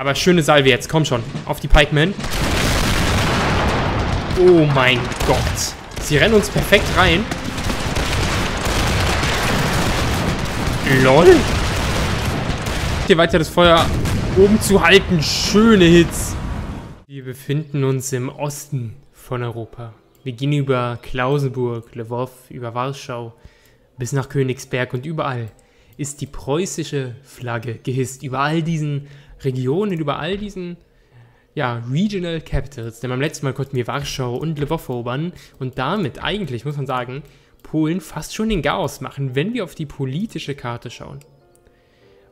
Aber schöne Salve jetzt, komm schon. Auf die Pikemen. Oh mein Gott. Sie rennen uns perfekt rein. LOL. Hier weiter das Feuer oben zu halten. Schöne Hits. Wir befinden uns im Osten von Europa. Wir gehen über Klausenburg, Lwów, über Warschau bis nach Königsberg und überall ist die preußische Flagge gehisst. Über all diesen Regionen, über all diesen ja, Regional Capitals. Denn beim letzten Mal konnten wir Warschau und Lwów erobern und damit eigentlich, muss man sagen, Polen fast schon den Chaos machen, wenn wir auf die politische Karte schauen.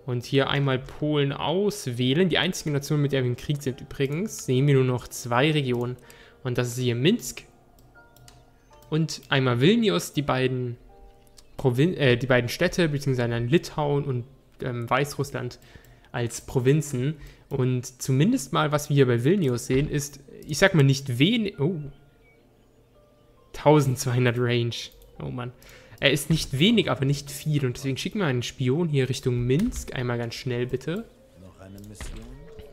Und hier einmal Polen auswählen. Die einzige Nation, mit der wir im Krieg sind übrigens, sehen wir nur noch zwei Regionen. Und das ist hier Minsk und einmal Vilnius, die beiden, Provin äh, die beiden Städte, beziehungsweise Litauen und ähm, Weißrussland als Provinzen. Und zumindest mal, was wir hier bei Vilnius sehen, ist, ich sag mal nicht wenig. Oh. 1200 Range. Oh Mann. Er ist nicht wenig, aber nicht viel. Und deswegen schicken wir einen Spion hier Richtung Minsk. Einmal ganz schnell, bitte. Noch eine Mission?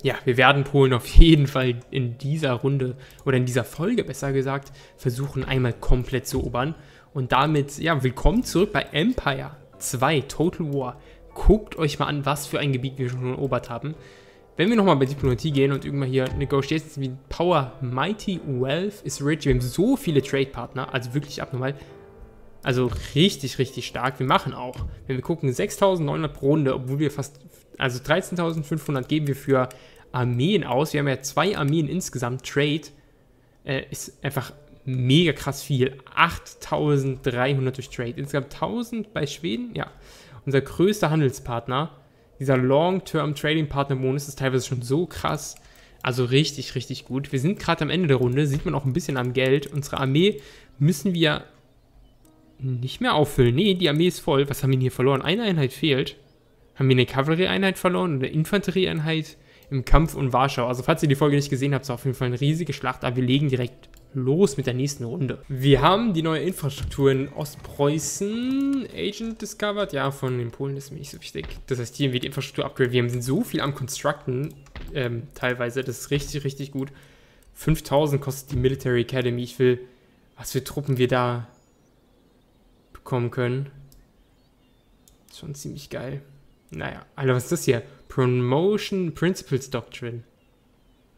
Ja, wir werden Polen auf jeden Fall in dieser Runde, oder in dieser Folge besser gesagt, versuchen einmal komplett zu erobern. Und damit, ja, willkommen zurück bei Empire 2 Total War. Guckt euch mal an, was für ein Gebiet wir schon erobert haben. Wenn wir nochmal bei Diplomatie gehen und irgendwann hier Negotiations wie Power Mighty Wealth is rich. Wir haben so viele Trade-Partner, also wirklich abnormal. Also richtig, richtig stark. Wir machen auch, wenn wir gucken, 6.900 pro Runde, obwohl wir fast, also 13.500 geben wir für Armeen aus. Wir haben ja zwei Armeen insgesamt. Trade äh, ist einfach mega krass viel. 8.300 durch Trade. Insgesamt 1.000 bei Schweden, ja. Unser größter Handelspartner dieser Long-Term Trading Partner Bonus ist teilweise schon so krass. Also richtig, richtig gut. Wir sind gerade am Ende der Runde, sieht man auch ein bisschen am Geld. Unsere Armee müssen wir nicht mehr auffüllen. Nee, die Armee ist voll. Was haben wir denn hier verloren? Eine Einheit fehlt. Haben wir eine Kavallerieeinheit verloren oder eine Infanterieeinheit im Kampf um Warschau? Also falls ihr die Folge nicht gesehen habt, ist auf jeden Fall eine riesige Schlacht, aber wir legen direkt los mit der nächsten Runde. Wir haben die neue Infrastruktur in Ostpreußen. Agent discovered. Ja, von den Polen ist mir nicht so wichtig. Das heißt, hier wird die Infrastruktur upgrade. Wir sind so viel am Constructen ähm, teilweise. Das ist richtig, richtig gut. 5000 kostet die Military Academy. Ich will, was für Truppen wir da bekommen können. Schon ziemlich geil. Naja, Alter, was ist das hier? Promotion Principles Doctrine.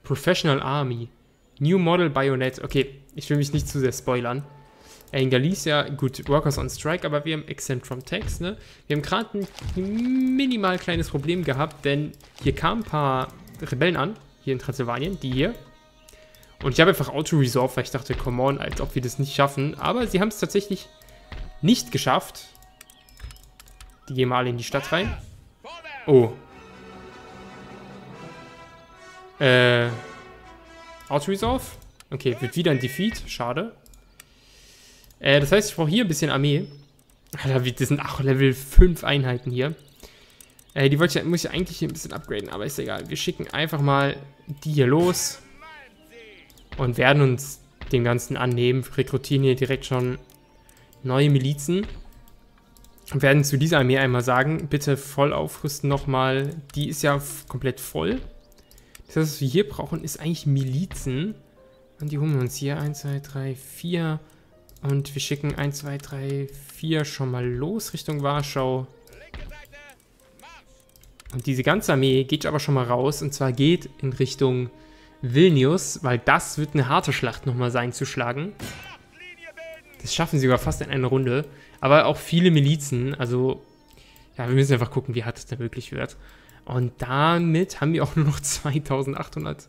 Professional Army. New Model Bayonet. Okay, ich will mich nicht zu sehr spoilern. In Galicia, gut, Workers on Strike, aber wir haben Exempt from Tax, ne? Wir haben gerade ein minimal kleines Problem gehabt, denn hier kamen ein paar Rebellen an, hier in Transsilvanien, die hier. Und ich habe einfach Auto-Resolve, weil ich dachte, come on, als ob wir das nicht schaffen. Aber sie haben es tatsächlich nicht geschafft. Die gehen mal in die Stadt rein. Oh. Äh, Auto-Resolve. Okay, wird wieder ein Defeat. Schade. Äh, das heißt, ich brauche hier ein bisschen Armee. Alter, das sind auch Level 5 Einheiten hier. Äh, die wollte ich, muss ich eigentlich hier ein bisschen upgraden, aber ist egal. Wir schicken einfach mal die hier los. Und werden uns dem Ganzen annehmen. Rekrutieren hier direkt schon neue Milizen. Und werden zu dieser Armee einmal sagen, bitte voll aufrüsten nochmal. Die ist ja komplett voll. Das heißt, was wir hier brauchen, ist eigentlich Milizen. Und die holen wir uns hier. 1, 2, 3, 4. Und wir schicken 1, 2, 3, 4 schon mal los Richtung Warschau. Und diese ganze Armee geht aber schon mal raus. Und zwar geht in Richtung Vilnius, weil das wird eine harte Schlacht nochmal sein zu schlagen. Das schaffen sie sogar fast in einer Runde. Aber auch viele Milizen. Also, ja, wir müssen einfach gucken, wie hart es da wirklich wird. Und damit haben wir auch nur noch 2800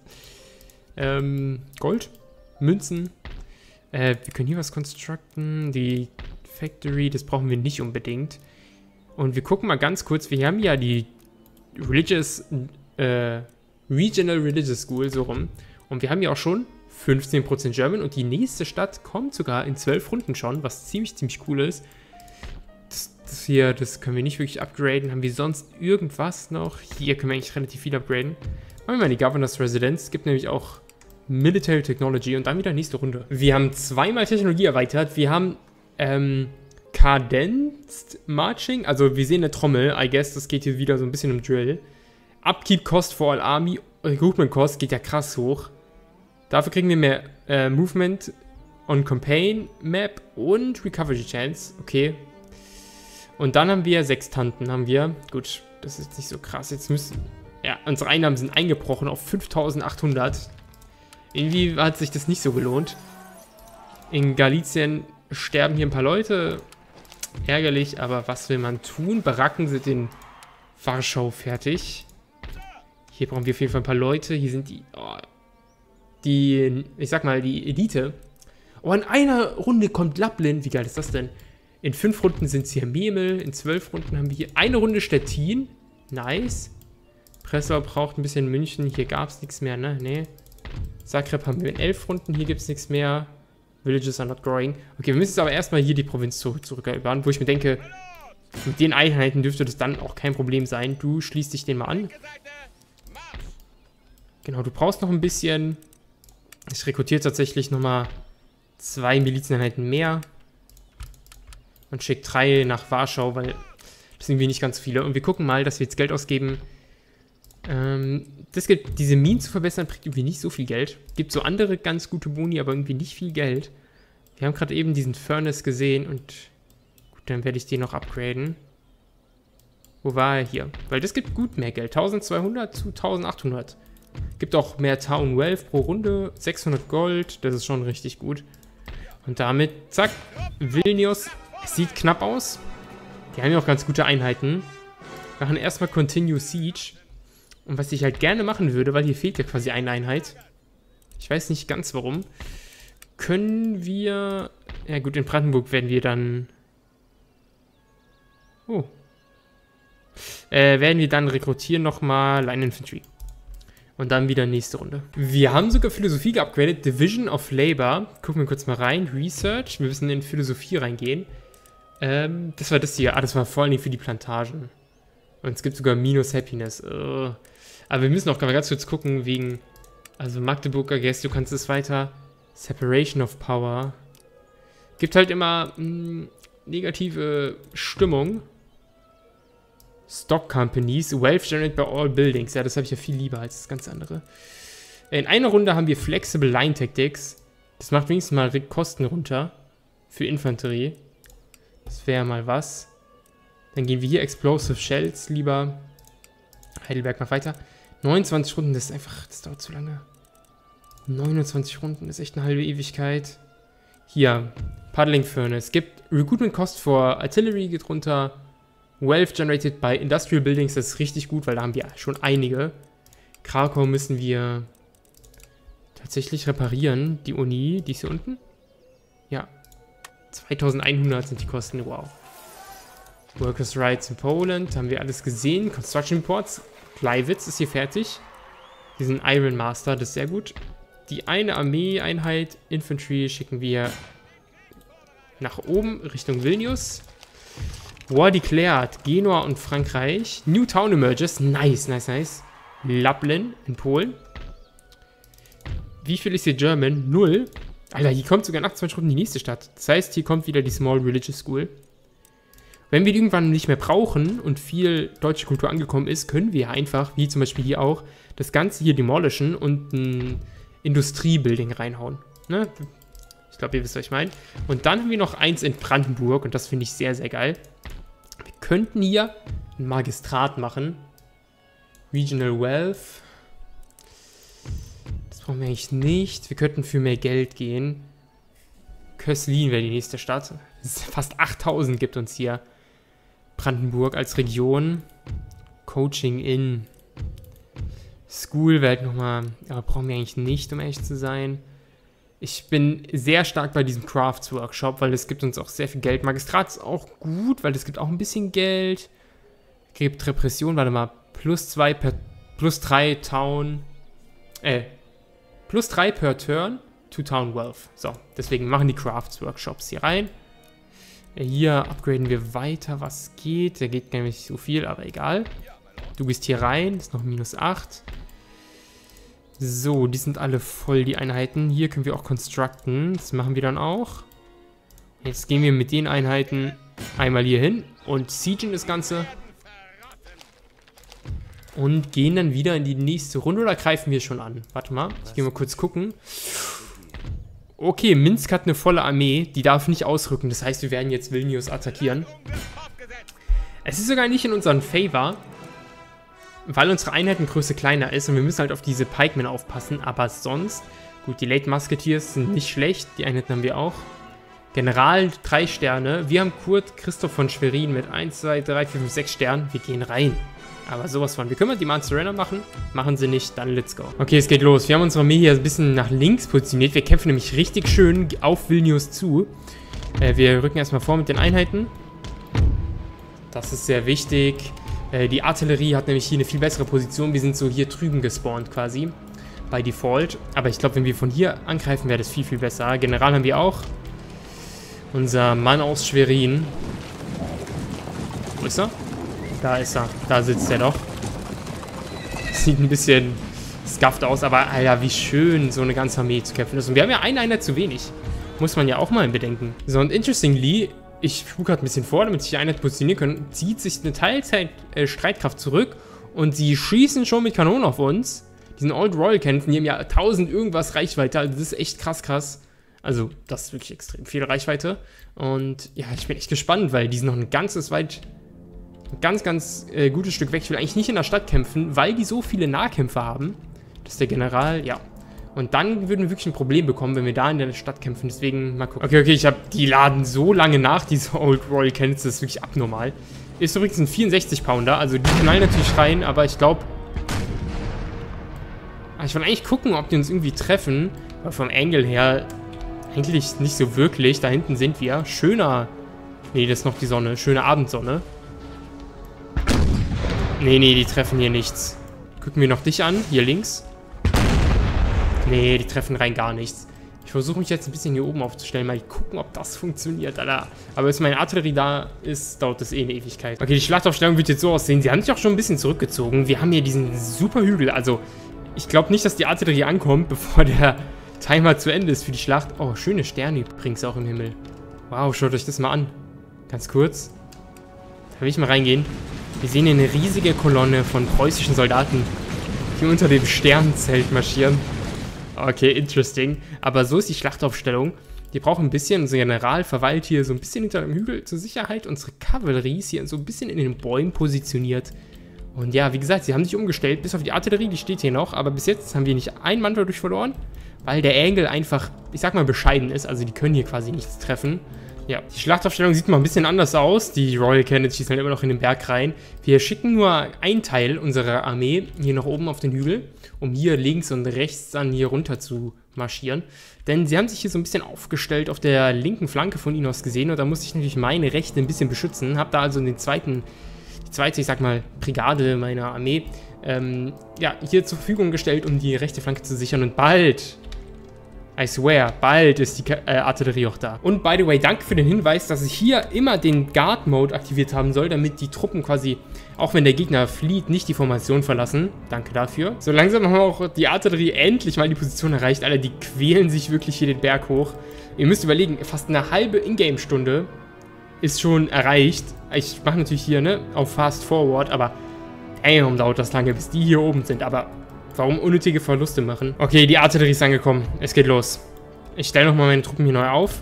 ähm, Gold, Münzen. Äh, wir können hier was constructen. Die Factory, das brauchen wir nicht unbedingt. Und wir gucken mal ganz kurz. Wir haben ja die Religious, äh, Regional Religious School, so rum. Und wir haben ja auch schon 15% German. Und die nächste Stadt kommt sogar in 12 Runden schon, was ziemlich, ziemlich cool ist. Das hier, das können wir nicht wirklich upgraden. Haben wir sonst irgendwas noch? Hier können wir eigentlich relativ viel upgraden. Machen wir mal die Governor's Residence. Es gibt nämlich auch Military Technology und dann wieder nächste Runde. Wir haben zweimal Technologie erweitert. Wir haben ähm, Cadenced Marching. Also wir sehen eine Trommel. I guess, das geht hier wieder so ein bisschen um Drill. Upkeep Cost for all Army Recruitment Cost geht ja krass hoch. Dafür kriegen wir mehr äh, Movement on Campaign Map und Recovery Chance. Okay. Und dann haben wir Sextanten, haben wir. Gut, das ist nicht so krass. Jetzt müssen... Ja, unsere Einnahmen sind eingebrochen auf 5800. Irgendwie hat sich das nicht so gelohnt. In Galizien sterben hier ein paar Leute. Ärgerlich, aber was will man tun? Baracken sind in Warschau fertig. Hier brauchen wir auf jeden Fall ein paar Leute. Hier sind die, oh, die, ich sag mal, die Elite. Oh, in einer Runde kommt Lablin. Wie geil ist das denn? In fünf Runden sind es hier Memel. In zwölf Runden haben wir hier eine Runde Stettin. Nice. Breslau braucht ein bisschen München. Hier gab es nichts mehr, ne? Nee. Zagreb haben wir in elf Runden. Hier gibt es nichts mehr. Villages are not growing. Okay, wir müssen jetzt aber erstmal hier die Provinz zurück zurückerobern, wo ich mir denke, mit den Einheiten dürfte das dann auch kein Problem sein. Du schließt dich den mal an. Genau, du brauchst noch ein bisschen. Ich rekrutiere tatsächlich nochmal zwei Milizeneinheiten mehr. Und schicke drei nach Warschau, weil das sind wir nicht ganz viele. Und wir gucken mal, dass wir jetzt Geld ausgeben. Ähm, das gibt, diese Minen zu verbessern, bringt irgendwie nicht so viel Geld. Gibt so andere ganz gute Boni, aber irgendwie nicht viel Geld. Wir haben gerade eben diesen Furnace gesehen und gut, dann werde ich den noch upgraden. Wo war er hier? Weil das gibt gut mehr Geld. 1200 zu 1800. Gibt auch mehr Town Wealth pro Runde. 600 Gold, das ist schon richtig gut. Und damit, zack, Vilnius. Sieht knapp aus. Die haben ja auch ganz gute Einheiten. Machen erstmal Continue Siege. Und was ich halt gerne machen würde, weil hier fehlt ja quasi eine Einheit. Ich weiß nicht ganz warum. Können wir... Ja gut, in Brandenburg werden wir dann... Oh. Äh, werden wir dann rekrutieren nochmal Line Infantry. Und dann wieder nächste Runde. Wir haben sogar Philosophie geupgradet. Division of Labor. Gucken wir kurz mal rein. Research. Wir müssen in Philosophie reingehen. Ähm, das war das hier. Ah, das war vor allem für die Plantagen. Und es gibt sogar Minus Happiness. Uh. Aber wir müssen auch ganz kurz gucken, wegen... Also Magdeburger Guest, du kannst es weiter... Separation of Power. Gibt halt immer mh, hm, negative Stimmung. Stock Companies. Wealth generated by all buildings. Ja, das habe ich ja viel lieber als das ganze andere. In einer Runde haben wir Flexible Line Tactics. Das macht wenigstens mal Kosten runter. Für Infanterie. Das wäre mal was. Dann gehen wir hier Explosive Shells lieber. Heidelberg macht weiter. 29 Runden, das ist einfach, das dauert zu lange. 29 Runden, das ist echt eine halbe Ewigkeit. Hier, Paddling Furnace. Gibt Recruitment Cost for Artillery geht runter. Wealth generated by Industrial Buildings, das ist richtig gut, weil da haben wir schon einige. Krakau müssen wir tatsächlich reparieren. Die Uni, die ist hier unten. Ja. 2100 sind die Kosten, wow. Workers' Rights in Poland, haben wir alles gesehen. Construction Reports, Kleiwitz ist hier fertig. Diesen Iron Master, das ist sehr gut. Die eine Armeeeinheit, Infantry, schicken wir nach oben Richtung Vilnius. War declared, Genua und Frankreich. New Town emerges, nice, nice, nice. Lublin in Polen. Wie viel ist hier German? Null. Alter, hier kommt sogar nach 20 Stunden die nächste Stadt. Das heißt, hier kommt wieder die Small Religious School. Wenn wir die irgendwann nicht mehr brauchen und viel deutsche Kultur angekommen ist, können wir einfach, wie zum Beispiel hier auch, das Ganze hier demolishen und ein Industriebuilding reinhauen. Ne? Ich glaube, ihr wisst, was ich meine. Und dann haben wir noch eins in Brandenburg und das finde ich sehr, sehr geil. Wir könnten hier ein Magistrat machen. Regional Wealth. Brauchen wir eigentlich nicht. Wir könnten für mehr Geld gehen. Köslin wäre die nächste Stadt. Fast 8000 gibt uns hier. Brandenburg als Region. Coaching in. School wäre halt nochmal, aber brauchen wir eigentlich nicht, um ehrlich zu sein. Ich bin sehr stark bei diesem Crafts Workshop, weil es gibt uns auch sehr viel Geld. Magistrat ist auch gut, weil es gibt auch ein bisschen Geld. Gibt Repression, warte mal, plus zwei per, plus drei Town, äh, plus drei per Turn to Town Wealth. So, deswegen machen die Crafts Workshops hier rein. Hier upgraden wir weiter, was geht. Der geht nämlich so viel, aber egal. Du gehst hier rein, ist noch minus 8. So, die sind alle voll, die Einheiten. Hier können wir auch constructen. Das machen wir dann auch. Jetzt gehen wir mit den Einheiten einmal hier hin und siegen das Ganze. Und gehen dann wieder in die nächste Runde oder greifen wir schon an? Warte mal, ich gehe mal kurz gucken. Okay, Minsk hat eine volle Armee, die darf nicht ausrücken. Das heißt, wir werden jetzt Vilnius attackieren. Es ist sogar nicht in unseren Favor, weil unsere Einheitengröße kleiner ist und wir müssen halt auf diese Pikemen aufpassen. Aber sonst, gut, die Late Musketeers sind nicht schlecht, die Einheiten haben wir auch. General, drei Sterne. Wir haben Kurt Christoph von Schwerin mit 1, 2, 3, 4, 5, 6 Sternen. Wir gehen rein. Aber sowas von. Wir können mal die Man Surrender machen. Machen sie nicht, dann let's go. Okay, es geht los. Wir haben unsere Armee hier ein bisschen nach links positioniert. Wir kämpfen nämlich richtig schön auf Vilnius zu. Äh, wir rücken erstmal vor mit den Einheiten. Das ist sehr wichtig. Äh, die Artillerie hat nämlich hier eine viel bessere Position. Wir sind so hier drüben gespawnt quasi. Bei Default. Aber ich glaube, wenn wir von hier angreifen, wäre das viel, viel besser. General haben wir auch. Unser Mann aus Schwerin. Wo ist er? Da ist er. Da sitzt er doch. Sieht ein bisschen skafft aus, aber Alter, wie schön, so eine ganze Armee zu kämpfen ist. Und wir haben ja einen einer zu wenig. Muss man ja auch mal bedenken. So, und interestingly, ich spule gerade ein bisschen vor, damit sich die Einheit positionieren können, zieht sich eine Teilzeit-Streitkraft äh, zurück und sie schießen schon mit Kanonen auf uns. Diesen Old Royal kämpfen, die haben ja 1000 irgendwas Reichweite, also das ist echt krass krass. Also, das ist wirklich extrem viel Reichweite. Und ja, ich bin echt gespannt, weil die sind noch ein ganzes weit ganz, ganz äh, gutes Stück weg. Ich will eigentlich nicht in der Stadt kämpfen, weil die so viele Nahkämpfer haben. Das ist der General, ja. Und dann würden wir wirklich ein Problem bekommen, wenn wir da in der Stadt kämpfen. Deswegen mal gucken. Okay, okay, ich habe die laden so lange nach, diese Old Royal Cannons. Das ist wirklich abnormal. Ist übrigens ein 64 Pounder. Also die knallen natürlich rein, aber ich glaube... Ah, ich will eigentlich gucken, ob die uns irgendwie treffen. Aber vom Angle her eigentlich nicht so wirklich. Da hinten sind wir. Schöner... Nee, das ist noch die Sonne. Schöne Abendsonne. Nee, nee, die treffen hier nichts. Gucken wir noch dich an, hier links. Nee, die treffen rein gar nichts. Ich versuche mich jetzt ein bisschen hier oben aufzustellen, mal gucken, ob das funktioniert, Alter. Aber bis meine Artillerie da ist, dauert das eh eine Ewigkeit. Okay, die Schlachtaufstellung wird jetzt so aussehen. Sie haben sich auch schon ein bisschen zurückgezogen. Wir haben hier diesen super Hügel. Also, ich glaube nicht, dass die Artillerie ankommt, bevor der Timer zu Ende ist für die Schlacht. Oh, schöne Sterne übrigens auch im Himmel. Wow, schaut euch das mal an. Ganz kurz. Da will ich mal reingehen. Wir sehen eine riesige Kolonne von preußischen Soldaten, die unter dem Sternzelt marschieren. Okay, interesting. Aber so ist die Schlachtaufstellung. Die brauchen ein bisschen. Unser General verweilt hier so ein bisschen hinter dem Hügel zur Sicherheit. Unsere Kavallerie ist hier so ein bisschen in den Bäumen positioniert. Und ja, wie gesagt, sie haben sich umgestellt, bis auf die Artillerie, die steht hier noch. Aber bis jetzt haben wir nicht einen Mann dadurch verloren, weil der Angle einfach, ich sag mal, bescheiden ist. Also die können hier quasi nichts treffen. Ja, die Schlachtaufstellung sieht mal ein bisschen anders aus. Die Royal Cannons schießen halt immer noch in den Berg rein. Wir schicken nur einen Teil unserer Armee hier nach oben auf den Hügel, um hier links und rechts dann hier runter zu marschieren. Denn sie haben sich hier so ein bisschen aufgestellt auf der linken Flanke von ihnen aus gesehen und da musste ich natürlich meine Rechte ein bisschen beschützen. Hab da also den zweiten, die zweite, ich sag mal, Brigade meiner Armee ähm, ja, hier zur Verfügung gestellt, um die rechte Flanke zu sichern und bald I swear, bald ist die äh, Artillerie auch da. Und by the way, danke für den Hinweis, dass ich hier immer den Guard-Mode aktiviert haben soll, damit die Truppen quasi, auch wenn der Gegner flieht, nicht die Formation verlassen. Danke dafür. So langsam haben wir auch die Artillerie endlich mal die Position erreicht. Alle, die quälen sich wirklich hier den Berg hoch. Ihr müsst überlegen, fast eine halbe Ingame-Stunde ist schon erreicht. Ich mache natürlich hier, ne, auf Fast Forward, aber damn, dauert das lange, bis die hier oben sind. Aber Warum unnötige Verluste machen? Okay, die Artillerie ist angekommen. Es geht los. Ich stelle nochmal meine Truppen hier neu auf.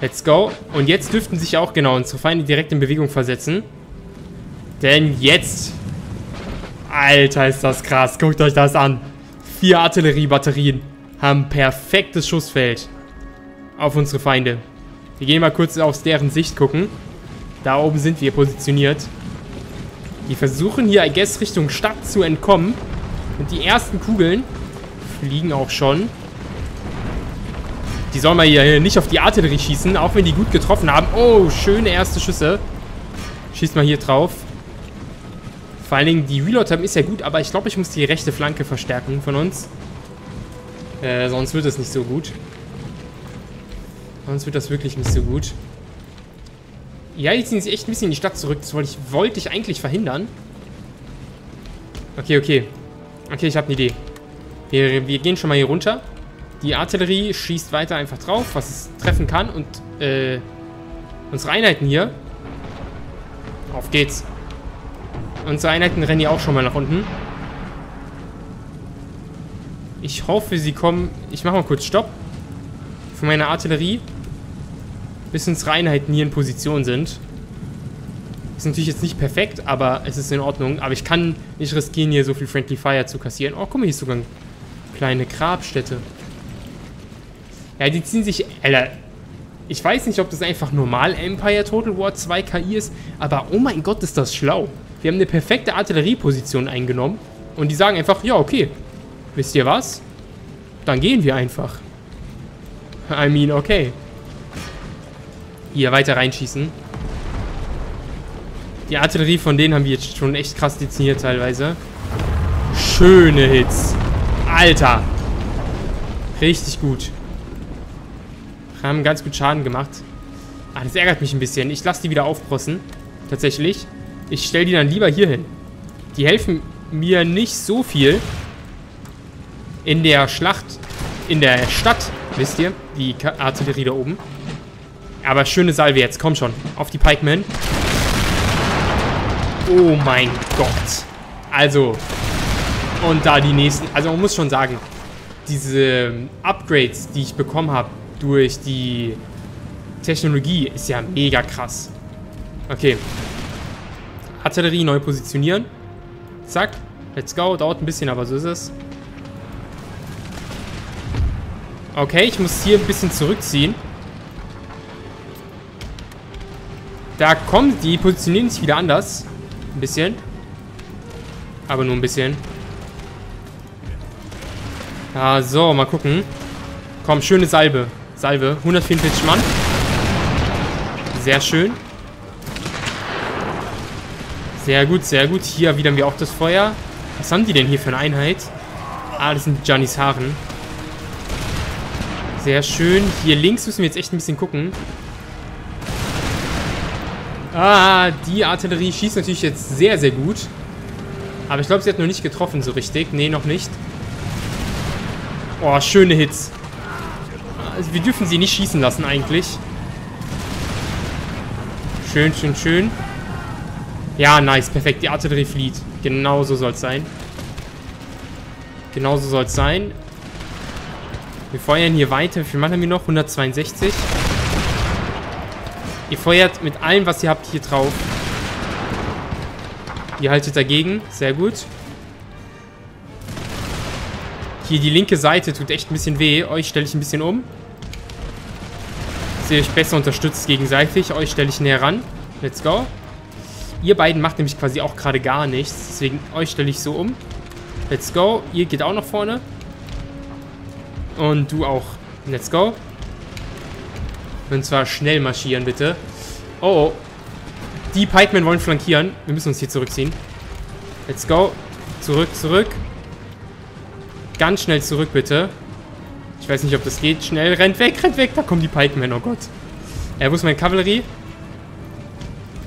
Let's go. Und jetzt dürften sich auch genau unsere Feinde direkt in Bewegung versetzen. Denn jetzt... Alter, ist das krass. Guckt euch das an. Vier Artilleriebatterien haben perfektes Schussfeld auf unsere Feinde. Wir gehen mal kurz aus deren Sicht gucken. Da oben sind wir positioniert. Die versuchen hier, I guess, Richtung Stadt zu entkommen. Und die ersten Kugeln fliegen auch schon. Die sollen mal hier nicht auf die Artillerie schießen, auch wenn die gut getroffen haben. Oh, schöne erste Schüsse. Schießt mal hier drauf. Vor allen Dingen, die Reload-Time ist ja gut, aber ich glaube, ich muss die rechte Flanke verstärken von uns. Äh, sonst wird das nicht so gut. Sonst wird das wirklich nicht so gut. Ja, die ziehen sich echt ein bisschen in die Stadt zurück. Das wollte ich, wollte ich eigentlich verhindern. Okay, okay. Okay, ich habe eine Idee. Wir, wir gehen schon mal hier runter. Die Artillerie schießt weiter einfach drauf, was es treffen kann. Und äh, unsere Einheiten hier. Auf geht's. Unsere Einheiten rennen ja auch schon mal nach unten. Ich hoffe, sie kommen... Ich mache mal kurz Stopp. Für meine Artillerie. Bis unsere Einheiten hier in Position sind. Ist natürlich jetzt nicht perfekt, aber es ist in Ordnung. Aber ich kann nicht riskieren, hier so viel Friendly Fire zu kassieren. Oh, guck mal, hier ist sogar eine kleine Grabstätte. Ja, die ziehen sich... Alter, ich weiß nicht, ob das einfach normal Empire Total War 2 KI ist, aber oh mein Gott, ist das schlau. Wir haben eine perfekte Artillerieposition eingenommen und die sagen einfach, ja, okay, wisst ihr was? Dann gehen wir einfach. I mean, okay. Hier weiter reinschießen. Die Artillerie von denen haben wir jetzt schon echt krass dezimiert teilweise. Schöne Hits. Alter. Richtig gut. Haben ganz gut Schaden gemacht. Ah, das ärgert mich ein bisschen. Ich lasse die wieder aufbrossen. Tatsächlich. Ich stelle die dann lieber hier hin. Die helfen mir nicht so viel in der Schlacht, in der Stadt, wisst ihr, die Artillerie da oben. Aber schöne Salve jetzt, komm schon, auf die Pikemen. Oh mein Gott. Also, und da die nächsten, also man muss schon sagen, diese Upgrades, die ich bekommen habe durch die Technologie, ist ja mega krass. Okay. Artillerie neu positionieren. Zack. Let's go. Dauert ein bisschen, aber so ist es. Okay, ich muss hier ein bisschen zurückziehen. Da kommen die, positionieren sich wieder anders. Ein bisschen. Aber nur ein bisschen. Ja, so, mal gucken. Komm, schöne Salbe. Salve. 144 Mann. Sehr schön. Sehr gut, sehr gut. Hier erwidern wir auch das Feuer. Was haben die denn hier für eine Einheit? Ah, das sind Giannis Haaren. Sehr schön. Hier links müssen wir jetzt echt ein bisschen gucken. Ah, die Artillerie schießt natürlich jetzt sehr, sehr gut. Aber ich glaube, sie hat noch nicht getroffen so richtig. Nee, noch nicht. Oh, schöne Hits. Also wir dürfen sie nicht schießen lassen eigentlich. Schön, schön, schön. Ja, nice. Perfekt. Die Artillerie flieht. Genau so soll es sein. Genau so soll es sein. Wir feuern hier weiter. Wie viel Mann haben wir noch? 162. Ihr feuert mit allem, was ihr habt, hier drauf. Ihr haltet dagegen. Sehr gut. Hier die linke Seite tut echt ein bisschen weh. Euch stelle ich ein bisschen um. Dass ihr euch besser unterstützt gegenseitig. Euch stelle ich näher ran. Let's go. Ihr beiden macht nämlich quasi auch gerade gar nichts. Deswegen euch stelle ich so um. Let's go. Ihr geht auch nach vorne. Und du auch. Let's go. Und zwar schnell marschieren, bitte. Oh, oh. Die Pikemen wollen flankieren. Wir müssen uns hier zurückziehen. Let's go. Zurück, zurück. Ganz schnell zurück, bitte. Ich weiß nicht, ob das geht. Schnell, rennt weg, rennt weg. Da kommen die Pikemen, oh Gott. Äh, wo ist meine Kavallerie?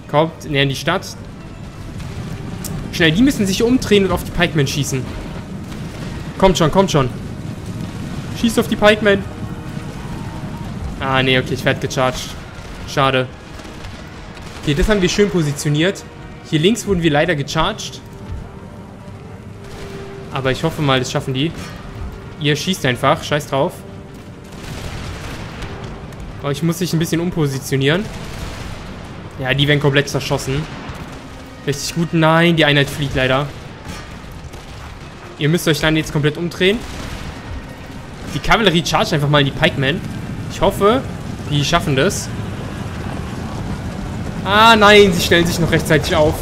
Kommt näher in die Stadt. Schnell, die müssen sich umdrehen und auf die Pikemen schießen. Kommt schon, kommt schon. Schießt auf die Pikemen. Ah, nee, okay, ich werde gecharged. Schade. Okay, das haben wir schön positioniert. Hier links wurden wir leider gecharged. Aber ich hoffe mal, das schaffen die. Ihr schießt einfach. Scheiß drauf. Aber ich muss sich ein bisschen umpositionieren. Ja, die werden komplett zerschossen. Richtig gut. Nein, die Einheit fliegt leider. Ihr müsst euch dann jetzt komplett umdrehen. Die Kavallerie chargt einfach mal in die Pikemen. Ich hoffe, die schaffen das. Ah, nein, sie stellen sich noch rechtzeitig auf.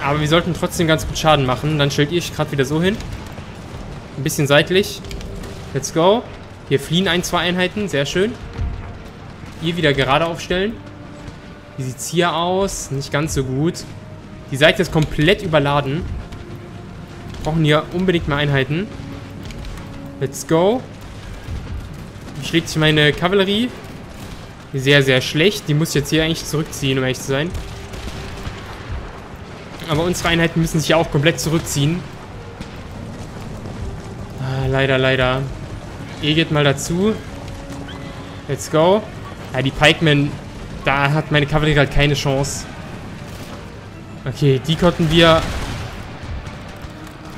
Aber wir sollten trotzdem ganz gut Schaden machen. Dann stellt ihr euch gerade wieder so hin. Ein bisschen seitlich. Let's go. Hier fliehen ein, zwei Einheiten. Sehr schön. Ihr wieder gerade aufstellen. Wie sieht es hier aus? Nicht ganz so gut. Die Seite ist komplett überladen. Wir brauchen hier unbedingt mehr Einheiten. Let's go. Schlägt sich meine Kavallerie? Sehr, sehr schlecht. Die muss jetzt hier eigentlich zurückziehen, um ehrlich zu sein. Aber unsere Einheiten müssen sich ja auch komplett zurückziehen. Ah, leider, leider. Ihr geht mal dazu. Let's go. Ja, die Pikemen, da hat meine Kavallerie halt keine Chance. Okay, die konnten wir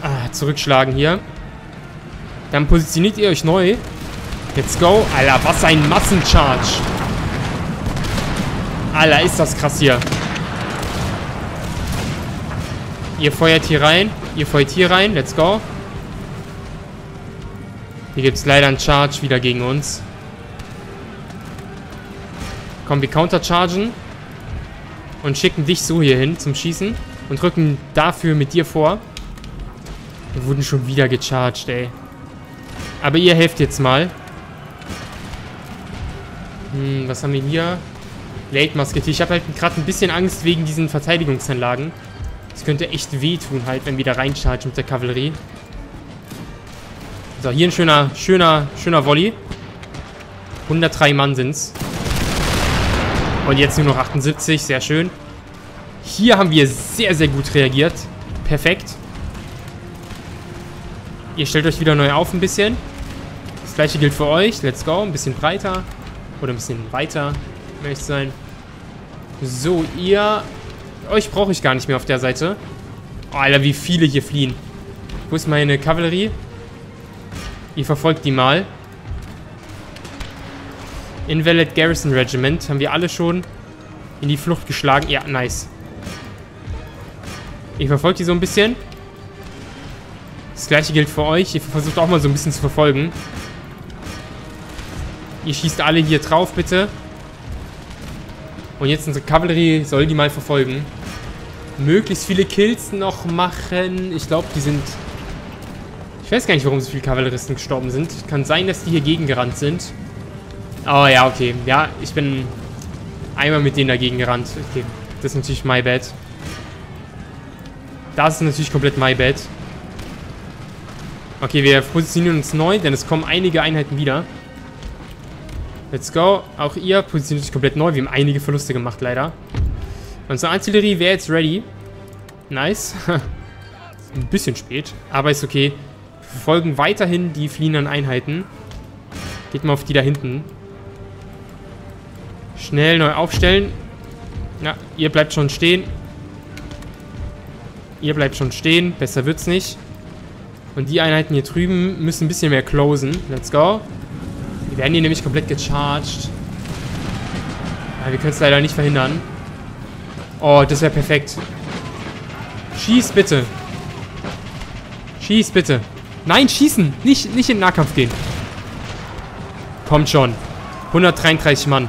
ah, zurückschlagen hier. Dann positioniert ihr euch neu. Let's go. Alter, was ein Massencharge. Alter, ist das krass hier. Ihr feuert hier rein. Ihr feuert hier rein. Let's go. Hier gibt es leider einen Charge wieder gegen uns. Komm, wir counterchargen. Und schicken dich so hier hin zum Schießen. Und rücken dafür mit dir vor. Wir wurden schon wieder gecharged, ey. Aber ihr helft jetzt mal. Hm, was haben wir hier? Late Musketier. Ich habe halt gerade ein bisschen Angst wegen diesen Verteidigungsanlagen. Das könnte echt wehtun halt, wenn wir da reinchargen mit der Kavallerie. So, hier ein schöner, schöner, schöner Volley. 103 Mann sind's. Und jetzt nur noch 78, sehr schön. Hier haben wir sehr, sehr gut reagiert. Perfekt. Ihr stellt euch wieder neu auf ein bisschen. Das gleiche gilt für euch. Let's go. Ein bisschen breiter. Oder ein bisschen weiter, möchte sein. So, ihr... Euch brauche ich gar nicht mehr auf der Seite. Oh, Alter, wie viele hier fliehen. Wo ist meine Kavallerie? Ihr verfolgt die mal. Invalid Garrison Regiment. Haben wir alle schon in die Flucht geschlagen. Ja, nice. Ich verfolge die so ein bisschen. Das gleiche gilt für euch. Ihr versucht auch mal so ein bisschen zu verfolgen. Ihr schießt alle hier drauf, bitte. Und jetzt unsere Kavallerie soll die mal verfolgen. Möglichst viele Kills noch machen. Ich glaube, die sind... Ich weiß gar nicht, warum so viele Kavalleristen gestorben sind. Kann sein, dass die hier gegengerannt sind. Oh ja, okay. Ja, ich bin einmal mit denen dagegen gerannt. Okay, das ist natürlich my bad. Das ist natürlich komplett my bad. Okay, wir positionieren uns neu, denn es kommen einige Einheiten wieder. Let's go. Auch ihr positioniert sich komplett neu. Wir haben einige Verluste gemacht, leider. Unsere Artillerie wäre jetzt ready. Nice. Ein bisschen spät, aber ist okay. Wir verfolgen weiterhin die fliehenden Einheiten. Geht mal auf die da hinten. Schnell neu aufstellen. Ja, ihr bleibt schon stehen. Ihr bleibt schon stehen. Besser wird's nicht. Und die Einheiten hier drüben müssen ein bisschen mehr closen. Let's go. Die werden hier nämlich komplett gecharged. Ja, wir können es leider nicht verhindern. Oh, das wäre perfekt. Schieß bitte. Schieß bitte. Nein, schießen. Nicht, nicht in den Nahkampf gehen. Kommt schon. 133 Mann.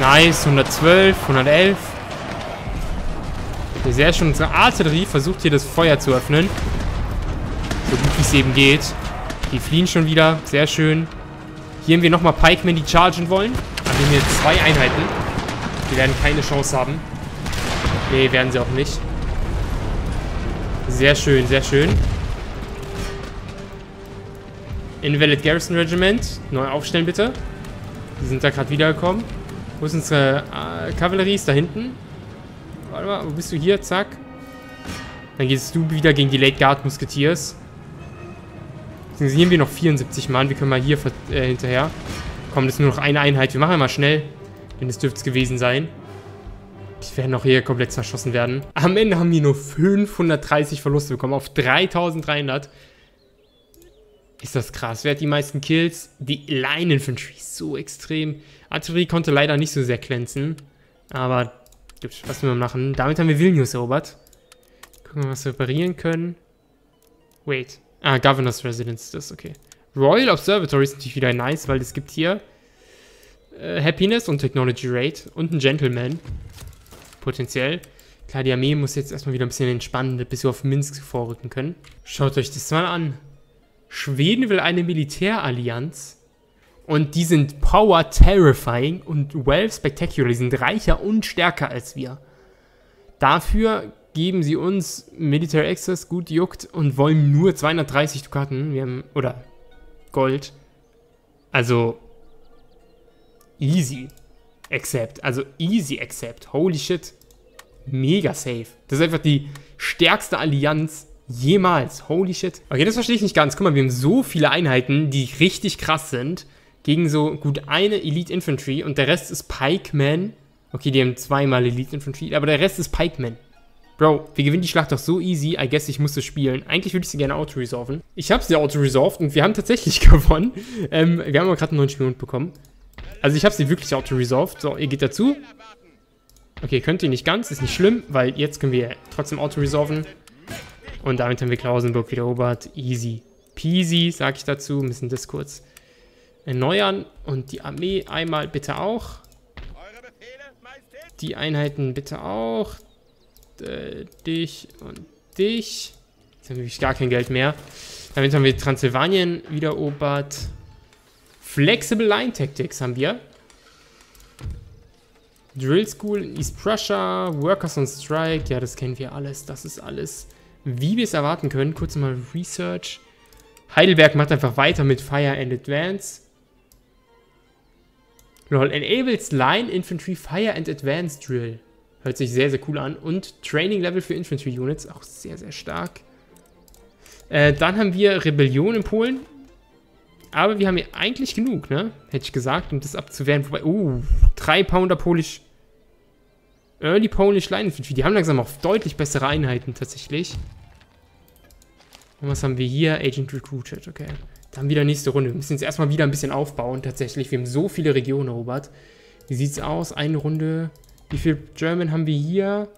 Nice. 112, 111. Sehr schön. Unsere Artillerie versucht hier das Feuer zu öffnen. So gut wie es eben geht. Die fliehen schon wieder. Sehr schön. Hier haben wir nochmal Pikemen, die chargen wollen. Haben wir hier zwei Einheiten. Die werden keine Chance haben. Nee, werden sie auch nicht. Sehr schön, sehr schön. Invalid Garrison Regiment. Neu aufstellen, bitte. Die sind da gerade wiedergekommen. Wo ist unsere äh, Kavallerie? Ist da hinten. Warte mal, wo bist du hier? Zack. Dann gehst du wieder gegen die Late Guard Musketeers. Hier haben wir noch 74 Mann. Wir können mal hier äh, hinterher. Komm, das ist nur noch eine Einheit. Wir machen mal schnell. Denn das dürfte es gewesen sein. Die werden auch hier komplett zerschossen werden. Am Ende haben wir nur 530 Verluste bekommen. Auf 3300. Ist das krass. Wer hat die meisten Kills? Die Line Infantry. So extrem. Artillerie konnte leider nicht so sehr glänzen. Aber was wir machen. Damit haben wir Vilnius erobert. Gucken wir, was wir reparieren können. Wait. Ah, Governor's Residence, das ist okay. Royal Observatory ist natürlich wieder nice, weil es gibt hier äh, Happiness und Technology Rate und einen Gentleman. Potenziell. Klar, die Armee muss jetzt erstmal wieder ein bisschen entspannen, bis wir auf Minsk vorrücken können. Schaut euch das mal an. Schweden will eine Militärallianz und die sind Power Terrifying und Well Spectacular. Die sind reicher und stärker als wir. Dafür geben sie uns Military Access, gut juckt, und wollen nur 230 Dukaten. Wir haben, oder Gold. Also, easy accept. Also, easy accept. Holy shit. Mega safe. Das ist einfach die stärkste Allianz jemals. Holy shit. Okay, das verstehe ich nicht ganz. Guck mal, wir haben so viele Einheiten, die richtig krass sind gegen so gut eine Elite Infantry und der Rest ist Pikeman Okay, die haben zweimal Elite Infantry, aber der Rest ist Pikemen. Bro, wir gewinnen die Schlacht doch so easy. I guess ich musste spielen. Eigentlich würde ich sie gerne auto-resolven. Ich habe sie auto-resolved und wir haben tatsächlich gewonnen. Ähm, wir haben aber gerade einen neuen Spion bekommen. Also ich habe sie wirklich auto-resolved. So, ihr geht dazu. Okay, könnt ihr nicht ganz, ist nicht schlimm, weil jetzt können wir trotzdem auto-resolven. Und damit haben wir Klausenburg wieder erobert. Easy peasy, sag ich dazu. Wir müssen das kurz erneuern. Und die Armee einmal bitte auch. Die Einheiten bitte auch. Äh, dich und dich. Jetzt haben wir gar kein Geld mehr. Damit haben wir Transsilvanien wieder erobert. Flexible Line Tactics haben wir. Drill School in East Prussia, Workers on Strike, ja, das kennen wir alles. Das ist alles, wie wir es erwarten können. Kurz mal Research. Heidelberg macht einfach weiter mit Fire and Advance. Lol, enables Line Infantry Fire and Advance Drill. Hört sich sehr, sehr cool an. Und Training Level für Infantry Units, auch sehr, sehr stark. Äh, dann haben wir Rebellion in Polen. Aber wir haben hier eigentlich genug, ne? Hätte ich gesagt, um das abzuwehren. Wobei, uh, drei Pounder Polish. Early Polish Line Infantry. Die haben langsam auch deutlich bessere Einheiten tatsächlich. Und was haben wir hier? Agent Recruited, okay. Dann wieder nächste Runde. Wir müssen jetzt erstmal wieder ein bisschen aufbauen, tatsächlich. Wir haben so viele Regionen erobert. Wie sieht's aus? Eine Runde. Wie viel German haben wir hier?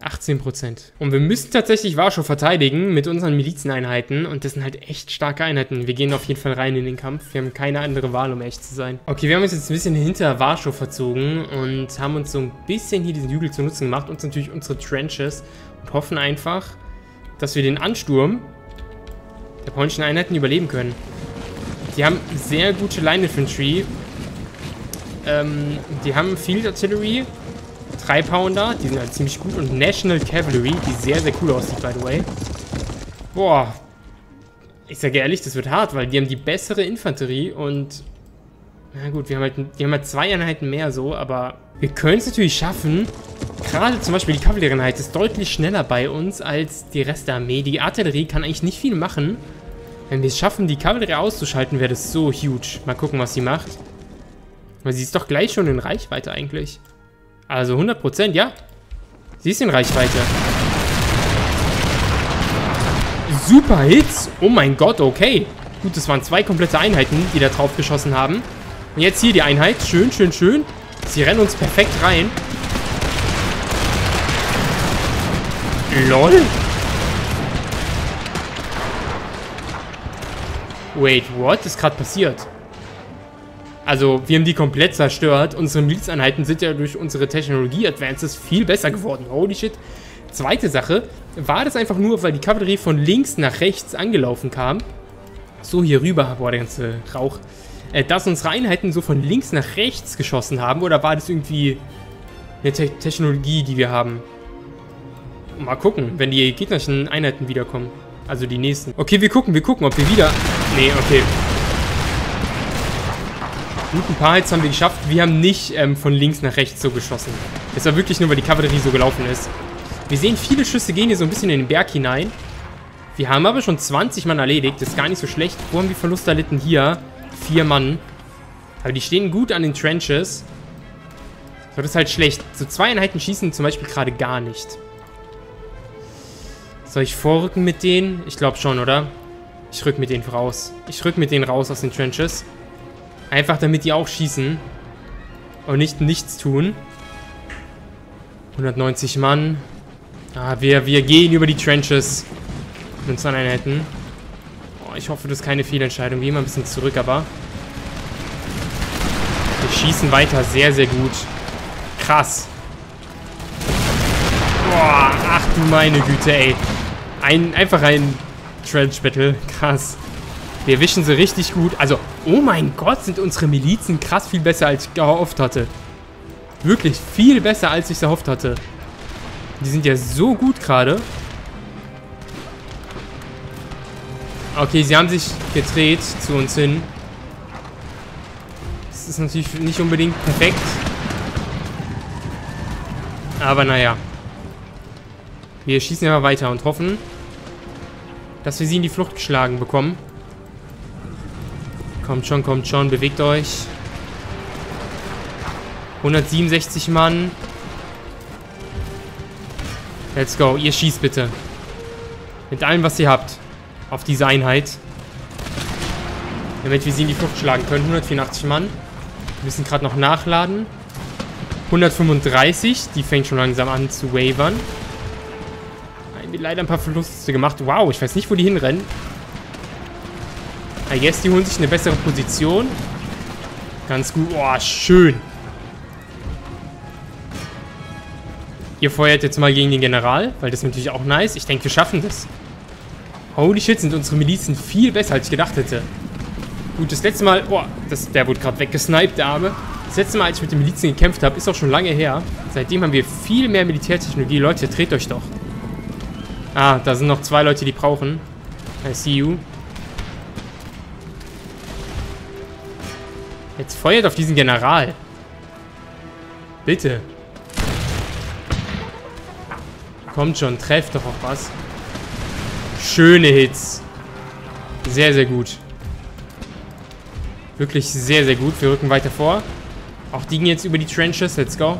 18%. Und wir müssen tatsächlich Warschau verteidigen mit unseren Milizeneinheiten. Und das sind halt echt starke Einheiten. Wir gehen auf jeden Fall rein in den Kampf. Wir haben keine andere Wahl, um echt zu sein. Okay, wir haben uns jetzt ein bisschen hinter Warschau verzogen und haben uns so ein bisschen hier diesen Hügel zu nutzen gemacht. Uns natürlich unsere Trenches und hoffen einfach, dass wir den Ansturm der polnischen Einheiten überleben können. Die haben sehr gute Line Infantry. Ähm, die haben Field Artillery, 3 Pounder, die sind halt ziemlich gut. Und National Cavalry, die sehr, sehr cool aussieht, by the way. Boah. Ich sage ehrlich, das wird hart, weil die haben die bessere Infanterie und... Na gut, wir haben halt, die haben halt zwei Einheiten mehr so, aber wir können es natürlich schaffen. Gerade zum Beispiel die Kavallerieeinheit ist deutlich schneller bei uns als die Rest der Armee. Die Artillerie kann eigentlich nicht viel machen. Wenn wir es schaffen, die Kavallerie auszuschalten, wäre das so huge. Mal gucken, was sie macht. Weil sie ist doch gleich schon in Reichweite eigentlich. Also 100%, ja. Sie ist in Reichweite. Super Hits. Oh mein Gott, okay. Gut, das waren zwei komplette Einheiten, die da drauf geschossen haben. Und jetzt hier die Einheit. Schön, schön, schön. Sie rennen uns perfekt rein. LOL. Wait, what ist gerade passiert? Also, wir haben die komplett zerstört. Unsere Milizeinheiten sind ja durch unsere Technologie-Advances viel besser geworden. Holy shit. Zweite Sache, war das einfach nur, weil die Kavallerie von links nach rechts angelaufen kam? So, hier rüber, boah, der ganze Rauch. Äh, dass unsere Einheiten so von links nach rechts geschossen haben? Oder war das irgendwie eine Te Technologie, die wir haben? Mal gucken, wenn die gegnerischen Einheiten wiederkommen. Also die nächsten. Okay, wir gucken, wir gucken, ob wir wieder... Nee, okay. Gut, ein paar Hits haben wir geschafft. Wir haben nicht ähm, von links nach rechts so geschossen. Das war wirklich nur, weil die Kavallerie so gelaufen ist. Wir sehen, viele Schüsse gehen hier so ein bisschen in den Berg hinein. Wir haben aber schon 20 Mann erledigt. Das ist gar nicht so schlecht. Wo haben wir Verluste erlitten? Hier. Vier Mann. Aber die stehen gut an den Trenches. So, das ist halt schlecht. So zwei Einheiten schießen zum Beispiel gerade gar nicht. Soll ich vorrücken mit denen? Ich glaube schon, oder? Ich rück mit denen raus. Ich rück mit denen raus aus den Trenches. Einfach damit die auch schießen. Und nicht nichts tun. 190 Mann. Ah, wir, wir gehen über die Trenches. Mit unseren Einheiten. Oh, ich hoffe, das ist keine Fehlentscheidung. Wir gehen mal ein bisschen zurück, aber... Wir schießen weiter. Sehr, sehr gut. Krass. Boah, ach du meine Güte, ey. Ein, einfach ein Trench-Battle. Krass. Wir wischen sie richtig gut. Also, oh mein Gott, sind unsere Milizen krass viel besser, als ich gehofft hatte. Wirklich viel besser, als ich es erhofft hatte. Die sind ja so gut gerade. Okay, sie haben sich gedreht zu uns hin. Das ist natürlich nicht unbedingt perfekt. Aber naja. Wir schießen immer weiter und hoffen, dass wir sie in die Flucht geschlagen bekommen. Kommt schon, kommt schon, bewegt euch. 167 Mann. Let's go. Ihr schießt bitte. Mit allem, was ihr habt. Auf diese Einheit. Damit wir sie in die Flucht schlagen können. 184 Mann. Wir müssen gerade noch nachladen. 135. Die fängt schon langsam an zu wavern. Leider ein paar Verluste gemacht. Wow, ich weiß nicht, wo die hinrennen. I guess, die holen sich eine bessere Position. Ganz gut. Oh, schön. Ihr feuert jetzt mal gegen den General, weil das ist natürlich auch nice. Ich denke, wir schaffen das. Holy shit, sind unsere Milizen viel besser, als ich gedacht hätte. Gut, das letzte Mal... Oh, das, der wurde gerade weggesniped, der Arme. Das letzte Mal, als ich mit den Milizen gekämpft habe, ist auch schon lange her. Seitdem haben wir viel mehr Militärtechnologie. Leute, dreht euch doch. Ah, da sind noch zwei Leute, die brauchen. I see you. Jetzt feuert auf diesen General. Bitte. Kommt schon, trefft doch auch was. Schöne Hits. Sehr, sehr gut. Wirklich sehr, sehr gut. Wir rücken weiter vor. Auch die gehen jetzt über die Trenches. Let's go.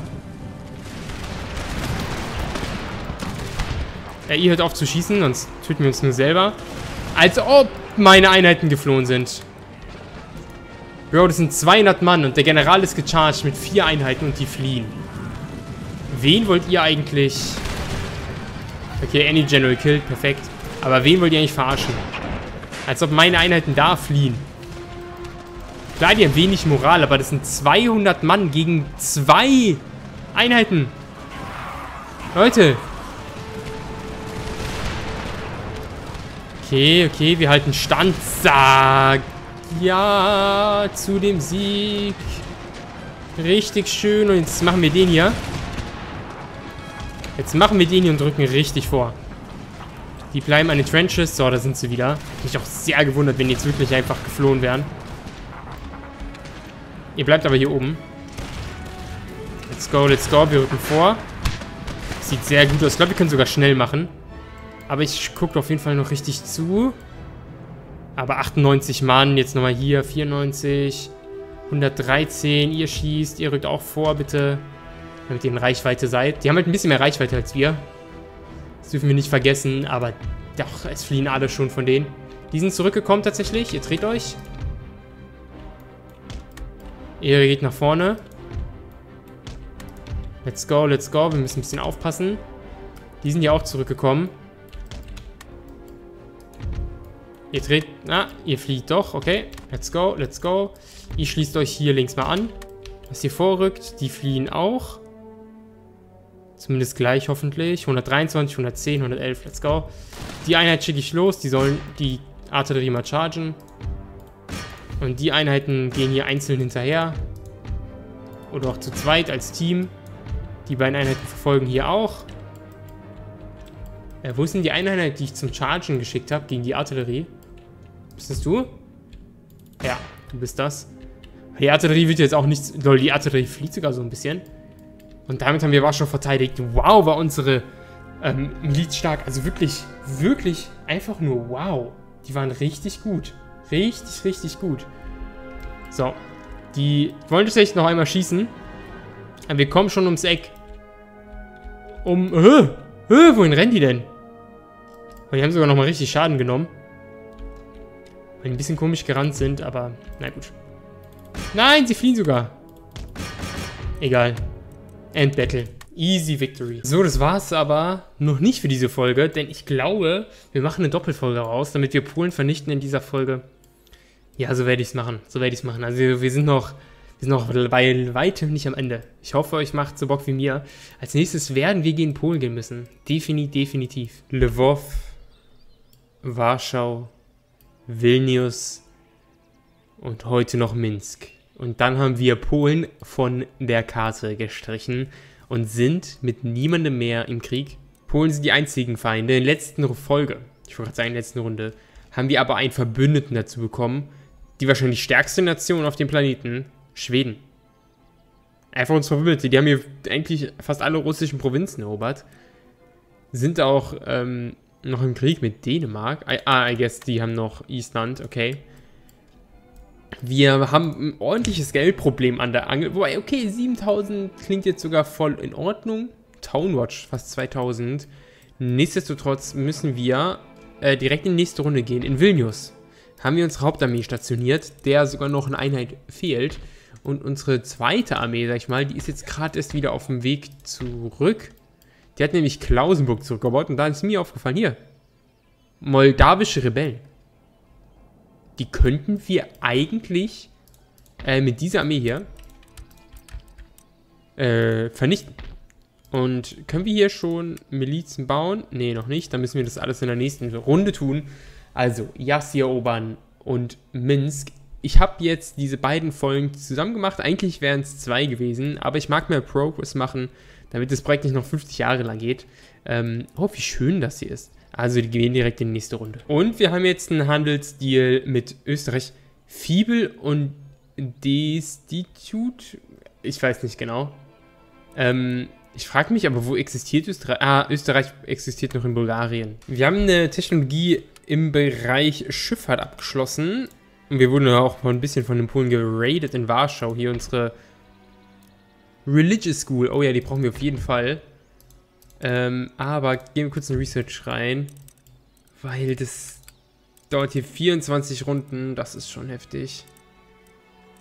Ja, ihr hört auf zu schießen, sonst töten wir uns nur selber. Als ob meine Einheiten geflohen sind. Bro, das sind 200 Mann und der General ist gecharged mit vier Einheiten und die fliehen. Wen wollt ihr eigentlich... Okay, Any General killed, perfekt. Aber wen wollt ihr eigentlich verarschen? Als ob meine Einheiten da fliehen. Klar, die haben wenig Moral, aber das sind 200 Mann gegen zwei Einheiten. Leute. Okay, okay, wir halten Stand. Sag. Ja, zu dem Sieg. Richtig schön. Und jetzt machen wir den hier. Jetzt machen wir den hier und drücken richtig vor. Die bleiben an den Trenches. So, da sind sie wieder. Ich mich auch sehr gewundert, wenn die jetzt wirklich einfach geflohen wären. Ihr bleibt aber hier oben. Let's go, let's go. Wir rücken vor. Sieht sehr gut aus. Ich glaube, wir können sogar schnell machen. Aber ich gucke auf jeden Fall noch richtig zu. Aber 98 Mann, jetzt nochmal hier, 94, 113, ihr schießt, ihr rückt auch vor, bitte. Damit ihr in Reichweite seid. Die haben halt ein bisschen mehr Reichweite als wir. Das dürfen wir nicht vergessen, aber doch, es fliehen alle schon von denen. Die sind zurückgekommen tatsächlich, ihr dreht euch. Ihr geht nach vorne. Let's go, let's go, wir müssen ein bisschen aufpassen. Die sind ja auch zurückgekommen. Ihr dreht... Na, ihr fliegt doch. Okay. Let's go, let's go. Ihr schließt euch hier links mal an. Was ihr vorrückt. Die fliehen auch. Zumindest gleich hoffentlich. 123, 110, 111. Let's go. Die Einheit schicke ich los. Die sollen die Artillerie mal chargen. Und die Einheiten gehen hier einzeln hinterher. Oder auch zu zweit als Team. Die beiden Einheiten verfolgen hier auch. Äh, wo ist denn die Einheit, die ich zum Chargen geschickt habe gegen die Artillerie? Bist das du? Ja, du bist das. Die Artillerie wird jetzt auch nicht... Lol, die Artillerie fliegt sogar so ein bisschen. Und damit haben wir Warschau verteidigt. Wow, war unsere ähm, Miliz stark. Also wirklich, wirklich einfach nur wow. Die waren richtig gut. Richtig, richtig gut. So. Die wollen tatsächlich noch einmal schießen. Aber wir kommen schon ums Eck. Um... Hä? Hä? Wohin rennen die denn? Und die haben sogar noch mal richtig Schaden genommen. Ein bisschen komisch gerannt sind, aber na gut. Nein, sie fliehen sogar. Egal. Endbattle. Easy Victory. So, das war es aber noch nicht für diese Folge, denn ich glaube, wir machen eine Doppelfolge raus, damit wir Polen vernichten in dieser Folge. Ja, so werde ich es machen. So werde ich es machen. Also wir sind noch, wir sind noch bei weitem nicht am Ende. Ich hoffe, euch macht so Bock wie mir. Als nächstes werden wir gegen Polen gehen müssen. Definitiv, definitiv. Lwów, Warschau, Vilnius und heute noch Minsk. Und dann haben wir Polen von der Karte gestrichen und sind mit niemandem mehr im Krieg. Polen sind die einzigen Feinde. In der letzten Folge, ich wollte gerade sagen, in der letzten Runde, haben wir aber einen Verbündeten dazu bekommen. Die wahrscheinlich stärkste Nation auf dem Planeten, Schweden. Einfach uns Verbündete. Die haben hier eigentlich fast alle russischen Provinzen erobert. Sind auch ähm, noch im Krieg mit Dänemark. I, ah, I guess, die haben noch Island, okay. Wir haben ein ordentliches Geldproblem an der Angel. Wobei, okay, 7000 klingt jetzt sogar voll in Ordnung. Townwatch fast 2000. Nichtsdestotrotz müssen wir äh, direkt in die nächste Runde gehen. In Vilnius haben wir unsere Hauptarmee stationiert, der sogar noch eine Einheit fehlt. Und unsere zweite Armee, sag ich mal, die ist jetzt gerade erst wieder auf dem Weg zurück. Die hat nämlich Klausenburg zurückgebaut und da ist mir aufgefallen, hier, moldawische Rebellen. Die könnten wir eigentlich äh, mit dieser Armee hier äh, vernichten. Und können wir hier schon Milizen bauen? Ne, noch nicht. Dann müssen wir das alles in der nächsten Runde tun. Also, Jassi erobern und Minsk ich habe jetzt diese beiden Folgen zusammen gemacht. Eigentlich wären es zwei gewesen, aber ich mag mehr Progress machen, damit das Projekt nicht noch 50 Jahre lang geht. Ähm, oh, wie schön das hier ist. Also, die gehen direkt in die nächste Runde. Und wir haben jetzt einen Handelsdeal mit Österreich. Fibel und Destitute. Ich weiß nicht genau. Ähm, ich frage mich aber, wo existiert Österreich? Ah, Österreich existiert noch in Bulgarien. Wir haben eine Technologie im Bereich Schifffahrt abgeschlossen. Und wir wurden auch ein bisschen von den Polen geradet in Warschau. Hier unsere Religious School. Oh ja, die brauchen wir auf jeden Fall. Ähm, aber gehen wir kurz in Research rein. Weil das dauert hier 24 Runden. Das ist schon heftig.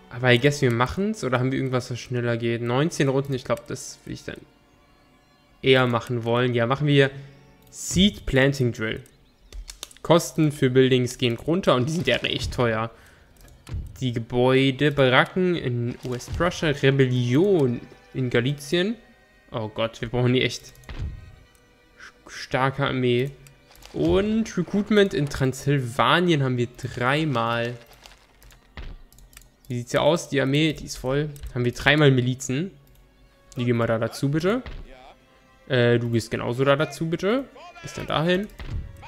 Aber ich guess, wir machen es. Oder haben wir irgendwas, was schneller geht? 19 Runden, ich glaube, das will ich dann eher machen wollen. Ja, machen wir Seed Planting Drill. Kosten für Buildings gehen runter und die sind ja recht teuer. Die Gebäude, Baracken in West Prussia, Rebellion in Galizien. Oh Gott, wir brauchen die echt starke Armee. Und Recruitment in Transsilvanien haben wir dreimal. Wie sieht's hier aus? Die Armee, die ist voll. Haben wir dreimal Milizen. Die gehen mal da dazu, bitte. Äh, du gehst genauso da dazu, bitte. Bis dann dahin.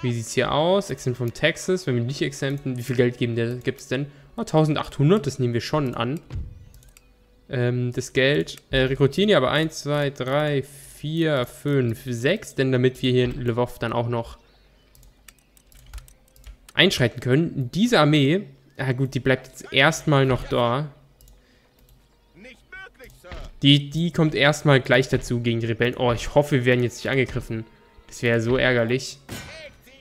Wie sieht es hier aus? Exempt vom Texas. Wenn wir nicht exempten, wie viel Geld gibt es denn? Oh, 1800, das nehmen wir schon an. Ähm, das Geld. Äh, rekrutieren ja aber 1, 2, 3, 4, 5, 6. Denn damit wir hier in Lvov dann auch noch einschreiten können. Diese Armee, ja gut, die bleibt jetzt erstmal noch da. Die, die kommt erstmal gleich dazu gegen die Rebellen. Oh, ich hoffe, wir werden jetzt nicht angegriffen. Das wäre so ärgerlich.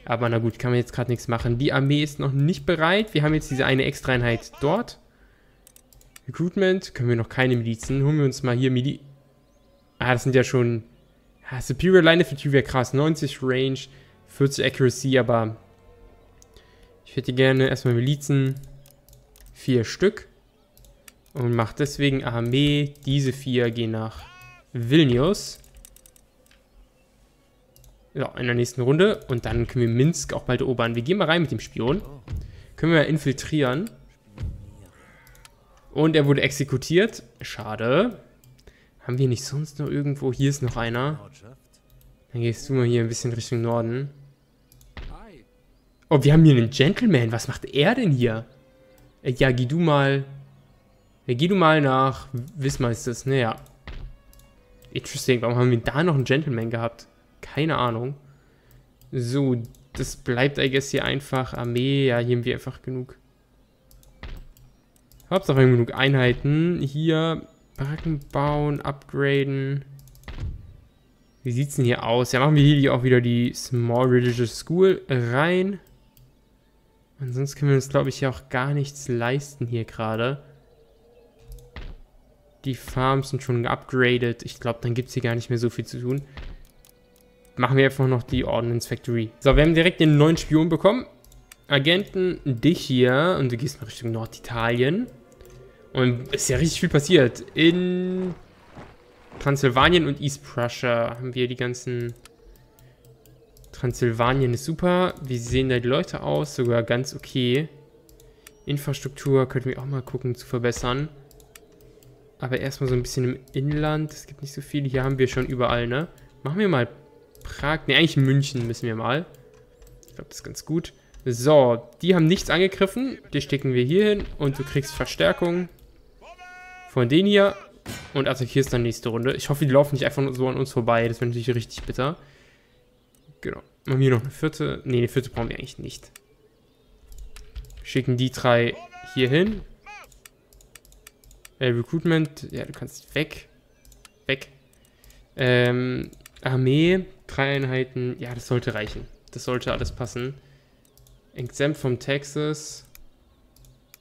Aber na gut, kann man jetzt gerade nichts machen. Die Armee ist noch nicht bereit. Wir haben jetzt diese eine Extra-Einheit dort. Recruitment, können wir noch keine Milizen. Holen wir uns mal hier Mili... Ah, das sind ja schon... Ja, Superior Line Infantry wäre krass. 90 Range, 40 Accuracy, aber... Ich hätte gerne erstmal Milizen. Vier Stück. Und mache deswegen Armee. Diese vier gehen nach Vilnius. Ja, in der nächsten Runde. Und dann können wir Minsk auch bald erobern. Wir gehen mal rein mit dem Spion. Können wir infiltrieren. Und er wurde exekutiert. Schade. Haben wir nicht sonst noch irgendwo... Hier ist noch einer. Dann gehst du mal hier ein bisschen Richtung Norden. Oh, wir haben hier einen Gentleman. Was macht er denn hier? Äh, ja, geh du mal... Ja, geh du mal nach Wismeisters. Naja. Interesting. Warum haben wir da noch einen Gentleman gehabt? Keine Ahnung. So, das bleibt, I guess, hier einfach Armee. Ja, hier haben wir einfach genug. Hauptsache genug Einheiten. Hier Baracken bauen, upgraden. Wie sieht es denn hier aus? Ja, machen wir hier auch wieder die Small Religious School rein. Ansonsten können wir uns, glaube ich, hier auch gar nichts leisten hier gerade. Die Farms sind schon geupgradet. Ich glaube, dann gibt es hier gar nicht mehr so viel zu tun machen wir einfach noch die Ordnance Factory. So, wir haben direkt den neuen Spion bekommen. Agenten, dich hier. Und du gehst mal Richtung Norditalien. Und es ist ja richtig viel passiert. In Transsilvanien und East Prussia haben wir die ganzen... Transsilvanien ist super. Wie sehen da die Leute aus? Sogar ganz okay. Infrastruktur könnten wir auch mal gucken zu verbessern. Aber erstmal so ein bisschen im Inland. Es gibt nicht so viel. Hier haben wir schon überall, ne? Machen wir mal Prag. Ne, eigentlich München müssen wir mal. Ich glaube, das ist ganz gut. So, die haben nichts angegriffen. Die stecken wir hier hin und du kriegst Verstärkung von denen hier. Und also hier ist dann nächste Runde. Ich hoffe, die laufen nicht einfach so an uns vorbei. Das wäre natürlich richtig bitter. Genau. Machen wir noch eine vierte. Ne, eine vierte brauchen wir eigentlich nicht. Schicken die drei hier hin. Äh, Recruitment, ja, du kannst weg. Weg. Ähm, Armee, drei Einheiten, ja, das sollte reichen. Das sollte alles passen. Exempt vom Texas.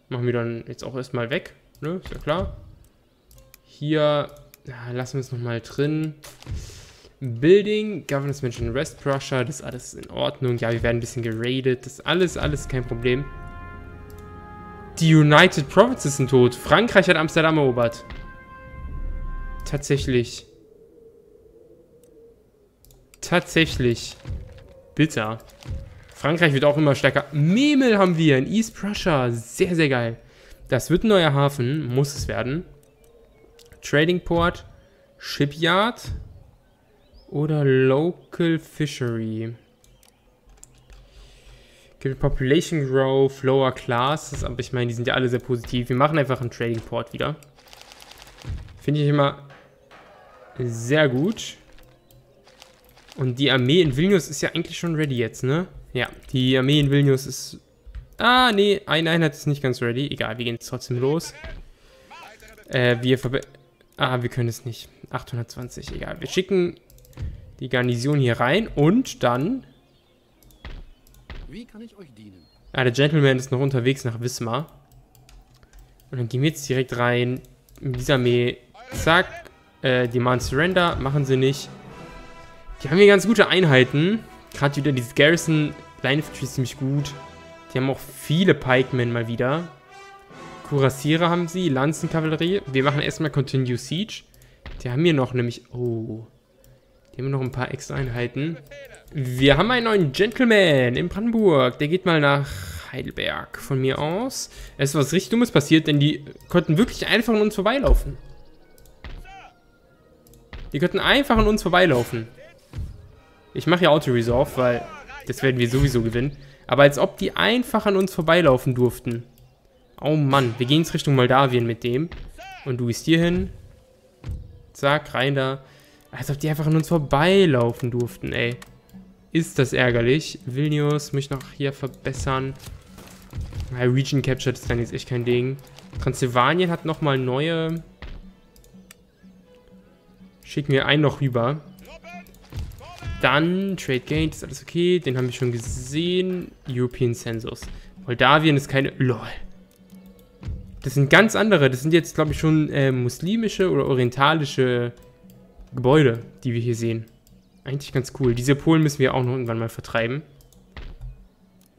Machen wir dann jetzt auch erstmal weg, ne? Ist ja klar. Hier, ja, lassen wir es nochmal drin. Building, Governance Mention Rest Prussia, das ist alles in Ordnung. Ja, wir werden ein bisschen geradet. Das ist alles, alles kein Problem. Die United Provinces sind tot. Frankreich hat Amsterdam erobert. Tatsächlich. Tatsächlich. Bitter. Frankreich wird auch immer stärker. Memel haben wir in East Prussia. Sehr, sehr geil. Das wird ein neuer Hafen. Muss es werden. Trading Port. Shipyard. Oder Local Fishery. Gibt Population Growth, Lower Classes, aber ich meine, die sind ja alle sehr positiv. Wir machen einfach einen Trading Port wieder. Finde ich immer sehr gut. Und die Armee in Vilnius ist ja eigentlich schon ready jetzt, ne? Ja, die Armee in Vilnius ist... Ah, nee, eine Einheit ist nicht ganz ready. Egal, wir gehen jetzt trotzdem los. Äh, wir verbe... Ah, wir können es nicht. 820, egal. Wir schicken die Garnison hier rein und dann wie kann ich euch dienen? Ah, der Gentleman ist noch unterwegs nach Wismar. Und dann gehen wir jetzt direkt rein. In dieser Armee. Zack. Äh, Demand Surrender. Machen sie nicht. Die haben hier ganz gute Einheiten. Gerade wieder dieses Garrison Line Infantry ist ziemlich gut. Die haben auch viele Pikemen mal wieder. Kurassiere haben sie. Lanzenkavallerie. Wir machen erstmal Continue Siege. Die haben hier noch nämlich... Oh. Die haben noch ein paar extra Einheiten. Wir haben einen neuen Gentleman in Brandenburg. Der geht mal nach Heidelberg von mir aus. Es ist was richtig Dummes passiert, denn die konnten wirklich einfach an uns vorbeilaufen. Die könnten einfach an uns vorbeilaufen. Ich mache ja Auto-Resolve, weil das werden wir sowieso gewinnen. Aber als ob die einfach an uns vorbeilaufen durften. Oh Mann, wir gehen jetzt Richtung Moldawien mit dem. Und du gehst hier hin. Zack, rein da. Als ob die einfach an uns vorbeilaufen durften, ey. Ist das ärgerlich. Vilnius muss ich noch hier verbessern. Ja, Region Captured ist dann jetzt echt kein Ding. Transsilvanien hat nochmal neue... Schicken wir einen noch rüber. Dann Trade Gain, ist alles okay. Den haben wir schon gesehen. European Census. Moldawien ist keine... LOL. Das sind ganz andere. Das sind jetzt, glaube ich, schon äh, muslimische oder orientalische Gebäude, die wir hier sehen. Eigentlich ganz cool. Diese Polen müssen wir auch noch irgendwann mal vertreiben.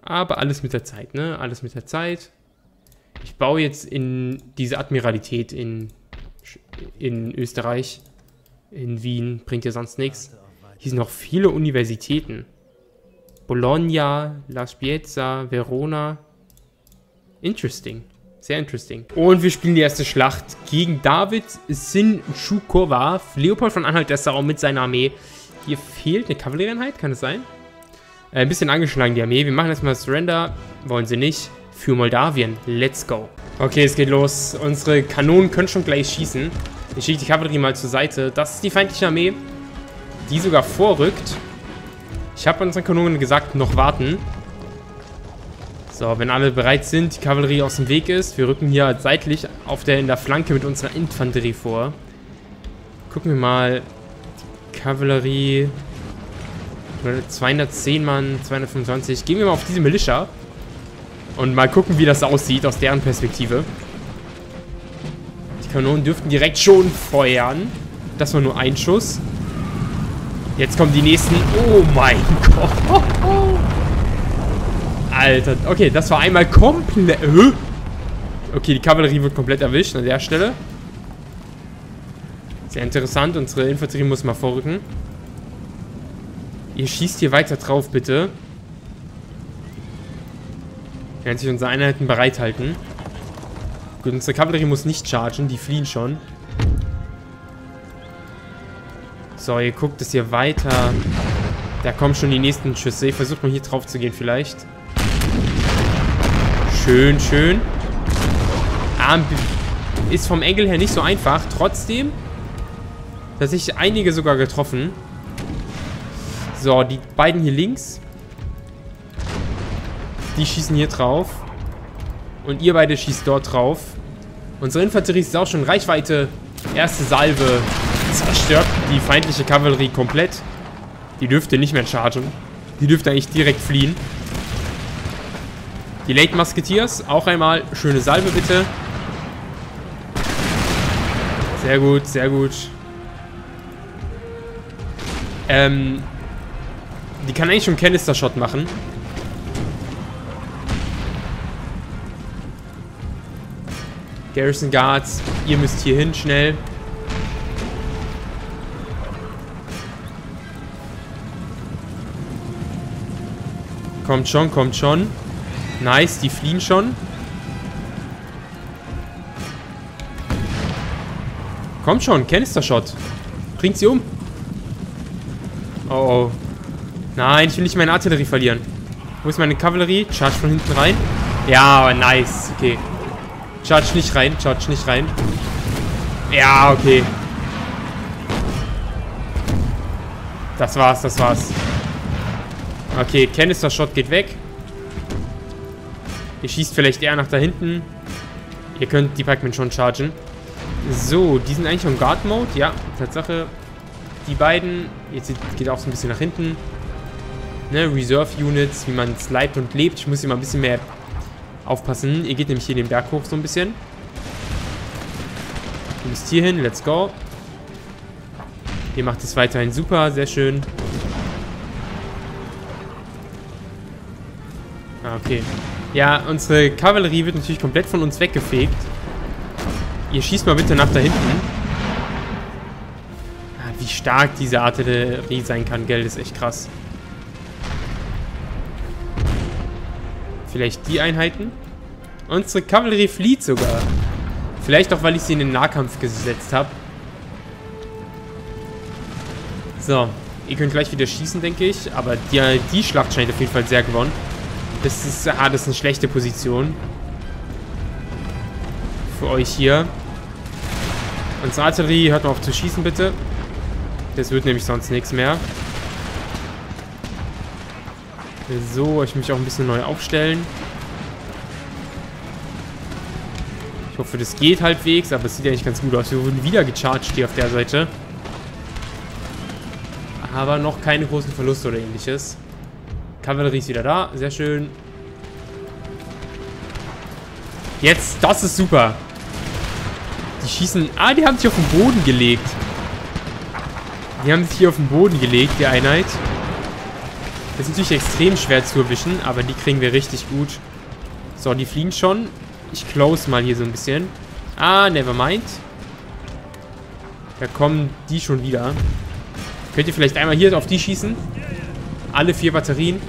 Aber alles mit der Zeit, ne? Alles mit der Zeit. Ich baue jetzt in diese Admiralität in, in Österreich. In Wien. Bringt ja sonst nichts. Hier sind noch viele Universitäten. Bologna, La Spiezza, Verona. Interesting. Sehr interesting. Und wir spielen die erste Schlacht gegen David Sinchukova. Leopold von Anhalt-Dessau mit seiner Armee. Hier fehlt eine Kavallerieeinheit, kann es sein? Äh, ein bisschen angeschlagen, die Armee. Wir machen erstmal Surrender. Wollen sie nicht. Für Moldawien. Let's go. Okay, es geht los. Unsere Kanonen können schon gleich schießen. Ich schicke die Kavallerie mal zur Seite. Das ist die feindliche Armee, die sogar vorrückt. Ich habe unseren Kanonen gesagt, noch warten. So, wenn alle bereit sind, die Kavallerie aus dem Weg ist. Wir rücken hier seitlich auf der, in der Flanke mit unserer Infanterie vor. Gucken wir mal, Kavallerie. 210 Mann, 225. Gehen wir mal auf diese Militia. Und mal gucken, wie das aussieht aus deren Perspektive. Die Kanonen dürften direkt schon feuern. Das war nur ein Schuss. Jetzt kommen die nächsten. Oh mein Gott. Alter. Okay, das war einmal komplett... Okay, die Kavallerie wird komplett erwischt an der Stelle. Sehr interessant. Unsere Infanterie muss mal vorrücken. Ihr schießt hier weiter drauf, bitte. Während sich unsere Einheiten bereithalten. Gut, unsere Kavallerie muss nicht chargen. Die fliehen schon. So, ihr guckt es hier weiter. Da kommen schon die nächsten Schüsse. Ich versuche mal hier drauf zu gehen vielleicht. Schön, schön. Ah, ist vom Engel her nicht so einfach. Trotzdem Tatsächlich einige sogar getroffen. So, die beiden hier links. Die schießen hier drauf. Und ihr beide schießt dort drauf. Unsere Infanterie ist auch schon Reichweite. Erste Salve zerstört die feindliche Kavallerie komplett. Die dürfte nicht mehr chargen. Die dürfte eigentlich direkt fliehen. Die Late Musketeers, auch einmal schöne Salve bitte. Sehr gut, sehr gut. Ähm, die kann eigentlich schon Canister-Shot machen. Garrison Guards, ihr müsst hier hin, schnell. Kommt schon, kommt schon. Nice, die fliehen schon. Kommt schon, Canister-Shot. Bringt sie um. Oh, oh. Nein, ich will nicht meine Artillerie verlieren. Wo ist meine Kavallerie? Charge von hinten rein. Ja, nice. Okay. Charge nicht rein, charge nicht rein. Ja, okay. Das war's, das war's. Okay, Canister Shot geht weg. Ihr schießt vielleicht eher nach da hinten. Ihr könnt die Pac-Man schon chargen. So, die sind eigentlich im Guard-Mode. Ja, Tatsache. Die beiden, jetzt geht auch so ein bisschen nach hinten. Ne, Reserve-Units, wie man es leibt und lebt. Ich muss hier mal ein bisschen mehr aufpassen. Ihr geht nämlich hier den Berg hoch so ein bisschen. Du bist hier hin, let's go. Ihr macht es weiterhin super, sehr schön. Okay. Ja, unsere Kavallerie wird natürlich komplett von uns weggefegt. Ihr schießt mal bitte nach da hinten. Ah, wie stark diese Artillerie sein kann, gell, ist echt krass. Vielleicht die Einheiten? Unsere Kavallerie flieht sogar. Vielleicht auch, weil ich sie in den Nahkampf gesetzt habe. So, ihr könnt gleich wieder schießen, denke ich. Aber die, die Schlacht scheint auf jeden Fall sehr gewonnen. Das ist, ah, das ist eine schlechte Position. Für euch hier. Unsere Artillerie, hört mal auf zu schießen, bitte. Das wird nämlich sonst nichts mehr. So, ich mich auch ein bisschen neu aufstellen. Ich hoffe, das geht halbwegs, aber es sieht eigentlich ganz gut aus. Wir wurden wieder gecharged hier auf der Seite. Aber noch keine großen Verluste oder ähnliches. Kavallerie ist wieder da. Sehr schön. Jetzt, das ist super. Die schießen... Ah, die haben sich auf den Boden gelegt. Die haben sich hier auf den Boden gelegt, die Einheit. Das ist natürlich extrem schwer zu erwischen, aber die kriegen wir richtig gut. So, die fliegen schon. Ich close mal hier so ein bisschen. Ah, never mind. Da kommen die schon wieder. Könnt ihr vielleicht einmal hier auf die schießen? Alle vier Batterien.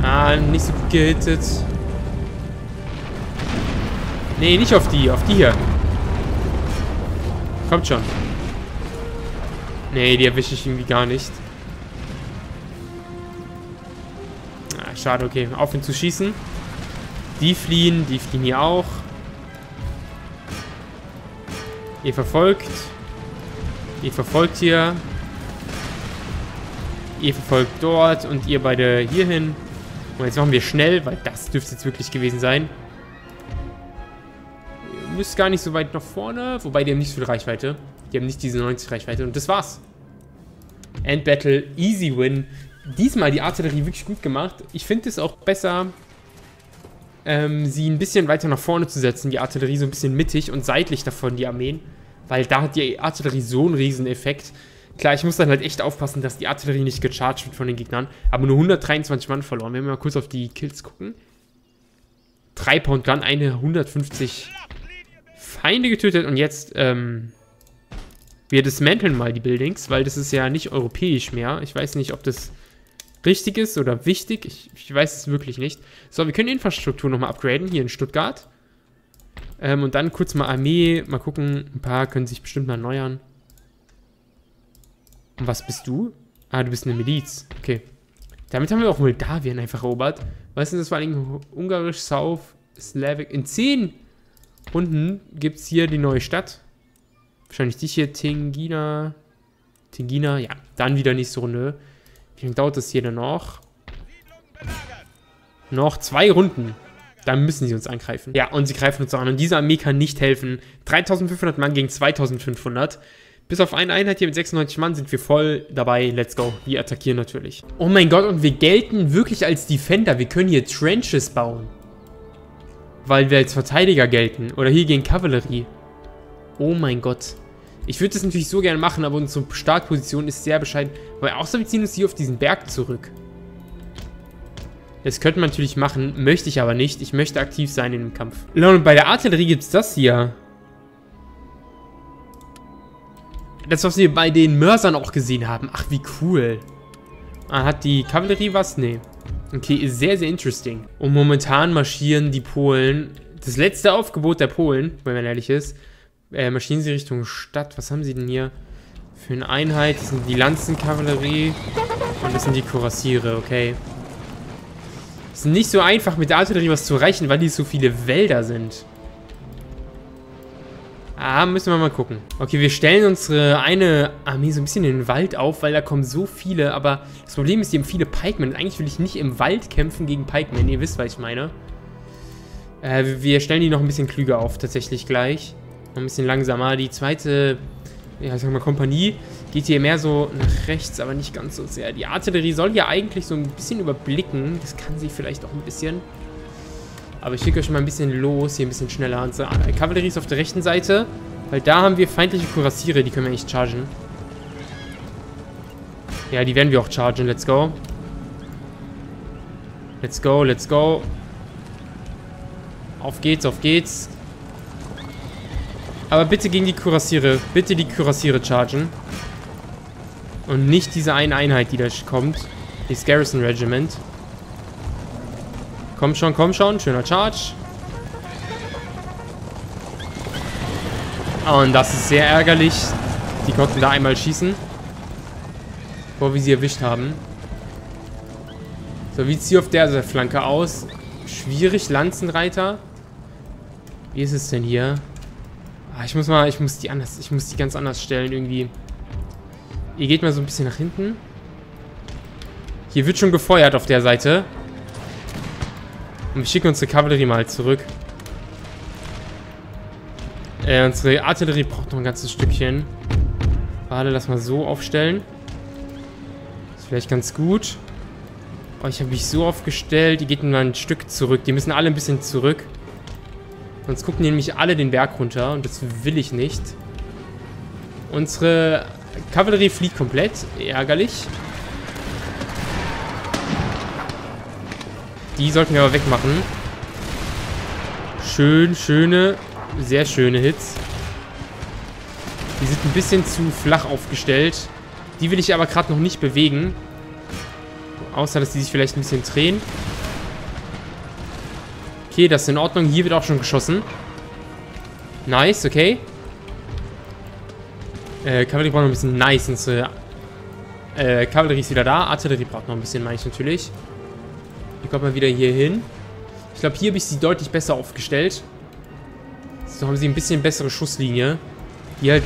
Ah, nicht so gut gehittet. Nee, nicht auf die. Auf die hier. Kommt schon. Nee, die erwische ich irgendwie gar nicht. Ah, schade, okay. Auf ihn zu schießen. Die fliehen, die fliehen hier auch. Ihr verfolgt. Ihr verfolgt hier. Ihr verfolgt dort und ihr beide hierhin. Und jetzt machen wir schnell, weil das dürfte jetzt wirklich gewesen sein. Ihr müsst gar nicht so weit nach vorne. Wobei, die haben nicht so viel Reichweite. Die haben nicht diese 90 Reichweite. Und das war's. Endbattle, easy win. Diesmal die Artillerie wirklich gut gemacht. Ich finde es auch besser, ähm, sie ein bisschen weiter nach vorne zu setzen. Die Artillerie so ein bisschen mittig und seitlich davon, die Armeen. Weil da hat die Artillerie so einen riesen Effekt. Klar, ich muss dann halt echt aufpassen, dass die Artillerie nicht gecharged wird von den Gegnern. Aber nur 123 Mann verloren. Wenn wir mal kurz auf die Kills gucken. 3 Pound Gun, eine 150 Feinde getötet und jetzt, ähm, wir dismanteln mal die Buildings, weil das ist ja nicht europäisch mehr. Ich weiß nicht, ob das richtig ist oder wichtig. Ich, ich weiß es wirklich nicht. So, wir können die Infrastruktur nochmal upgraden, hier in Stuttgart. Ähm, und dann kurz mal Armee, mal gucken. Ein paar können sich bestimmt mal erneuern. Und was bist du? Ah, du bist eine Miliz. Okay. Damit haben wir auch Moldawien einfach erobert. Weißt du, das war allem Ungarisch, South, Slavic. In zehn Runden gibt es hier die neue Stadt. Wahrscheinlich dich hier, Tingina. Tingina, ja. Dann wieder nächste Runde. Wie lange dauert das hier denn noch? Noch zwei Runden. dann müssen sie uns angreifen. Ja, und sie greifen uns an. Und diese Armee kann nicht helfen. 3500 Mann gegen 2500. Bis auf eine Einheit hier mit 96 Mann sind wir voll dabei. Let's go. Die attackieren natürlich. Oh mein Gott, und wir gelten wirklich als Defender. Wir können hier Trenches bauen. Weil wir als Verteidiger gelten. Oder hier gegen Kavallerie. Oh mein Gott. Ich würde das natürlich so gerne machen, aber unsere Startposition ist sehr bescheiden. Weil außer wir ziehen uns hier auf diesen Berg zurück. Das könnte man natürlich machen, möchte ich aber nicht. Ich möchte aktiv sein in dem Kampf. Und bei der Artillerie gibt es das hier. Das, was wir bei den Mörsern auch gesehen haben. Ach, wie cool. Ah, hat die Kavallerie was? Nee. Okay, sehr, sehr interesting. Und momentan marschieren die Polen. Das letzte Aufgebot der Polen, wenn man ehrlich ist, äh, marschieren sie Richtung Stadt. Was haben sie denn hier für eine Einheit? Das sind die Lanzenkavallerie und das sind die Kürassiere, okay. Es ist nicht so einfach, mit der Artillerie was zu erreichen, weil die so viele Wälder sind. Ah, müssen wir mal gucken. Okay, wir stellen unsere eine Armee so ein bisschen in den Wald auf, weil da kommen so viele. Aber das Problem ist, die haben viele Pikemen. Eigentlich will ich nicht im Wald kämpfen gegen Pikemen. Ihr wisst, was ich meine. Äh, wir stellen die noch ein bisschen klüger auf, tatsächlich gleich. Noch ein bisschen langsamer. Die zweite, ja, ich sag mal, Kompanie Geht hier mehr so nach rechts, aber nicht ganz so sehr. Die Artillerie soll ja eigentlich so ein bisschen überblicken. Das kann sie vielleicht auch ein bisschen. Aber ich schicke euch mal ein bisschen los, hier ein bisschen schneller. Unsere Kavallerie ist auf der rechten Seite, weil da haben wir feindliche Kurassiere, die können wir nicht chargen. Ja, die werden wir auch chargen. Let's go. Let's go, let's go. Auf geht's, auf geht's. Aber bitte gegen die Kürassiere. Bitte die Kürassiere chargen. Und nicht diese eine Einheit, die da kommt. Das Garrison Regiment. Komm schon, komm schon. Schöner Charge. Und das ist sehr ärgerlich. Die konnten da einmal schießen. Bevor wir sie erwischt haben. So, wie sieht sie auf der Flanke aus? Schwierig, Lanzenreiter. Wie ist es denn hier? Ah, ich muss mal, ich muss die anders, ich muss die ganz anders stellen irgendwie. Ihr geht mal so ein bisschen nach hinten. Hier wird schon gefeuert auf der Seite. Und wir schicken unsere Kavallerie mal zurück. Äh, unsere Artillerie braucht noch ein ganzes Stückchen. Warte, lass mal so aufstellen. Ist vielleicht ganz gut. Oh, ich habe mich so aufgestellt. Die geht nur ein Stück zurück. Die müssen alle ein bisschen zurück. Sonst gucken die nämlich alle den Berg runter. Und das will ich nicht. Unsere Kavallerie fliegt komplett. Ärgerlich. Die sollten wir aber wegmachen. Schön, schöne, sehr schöne Hits. Die sind ein bisschen zu flach aufgestellt. Die will ich aber gerade noch nicht bewegen. Außer, dass die sich vielleicht ein bisschen drehen. Okay, das ist in Ordnung. Hier wird auch schon geschossen. Nice, okay. Äh, Kavallerie braucht noch ein bisschen nice. Unsere äh, Kavallerie ist wieder da. Artillerie braucht noch ein bisschen, meine ich natürlich. Hier kommt man wieder hier hin. Ich glaube, hier habe ich sie deutlich besser aufgestellt. So haben sie ein bisschen bessere Schusslinie. Hier halt,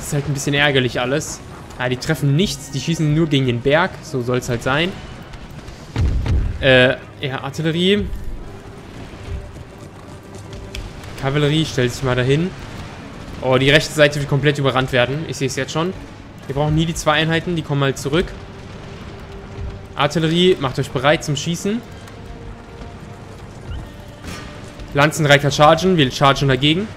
ist halt ein bisschen ärgerlich alles. Ja, die treffen nichts. Die schießen nur gegen den Berg. So soll es halt sein. Äh, ja, Artillerie. Kavallerie stellt sich mal dahin. Oh, die rechte Seite wird komplett überrannt werden. Ich sehe es jetzt schon. Wir brauchen nie die zwei Einheiten. Die kommen mal zurück. Artillerie, macht euch bereit zum Schießen. Lanzenreiter chargen. Wir chargen dagegen.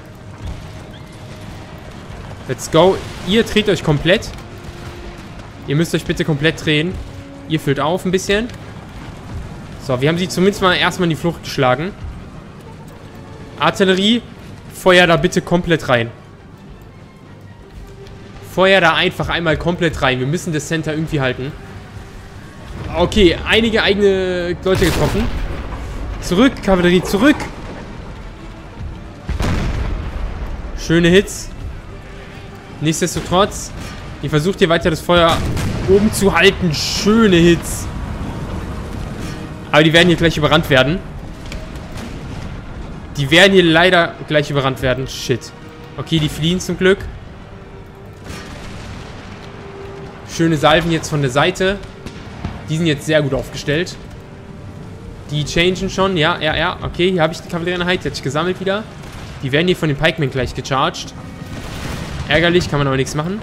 Let's go. Ihr dreht euch komplett. Ihr müsst euch bitte komplett drehen. Ihr füllt auf ein bisschen. So, wir haben sie zumindest mal erstmal in die Flucht geschlagen. Artillerie, feuer da bitte komplett rein. Feuer da einfach einmal komplett rein. Wir müssen das Center irgendwie halten. Okay, einige eigene Leute getroffen. Zurück, Kavallerie, zurück. Schöne Hits. Nichtsdestotrotz, ihr versucht hier weiter das Feuer oben zu halten. Schöne Hits. Aber die werden hier gleich überrannt werden. Die werden hier leider gleich überrannt werden. Shit. Okay, die fliehen zum Glück. Schöne Salven jetzt von der Seite. Die sind jetzt sehr gut aufgestellt. Die changen schon. Ja, ja, ja. Okay, hier habe ich die Kavallerieeinheit. Die hat sich gesammelt wieder. Die werden hier von den Pikemen gleich gecharged. Ärgerlich, kann man aber nichts machen.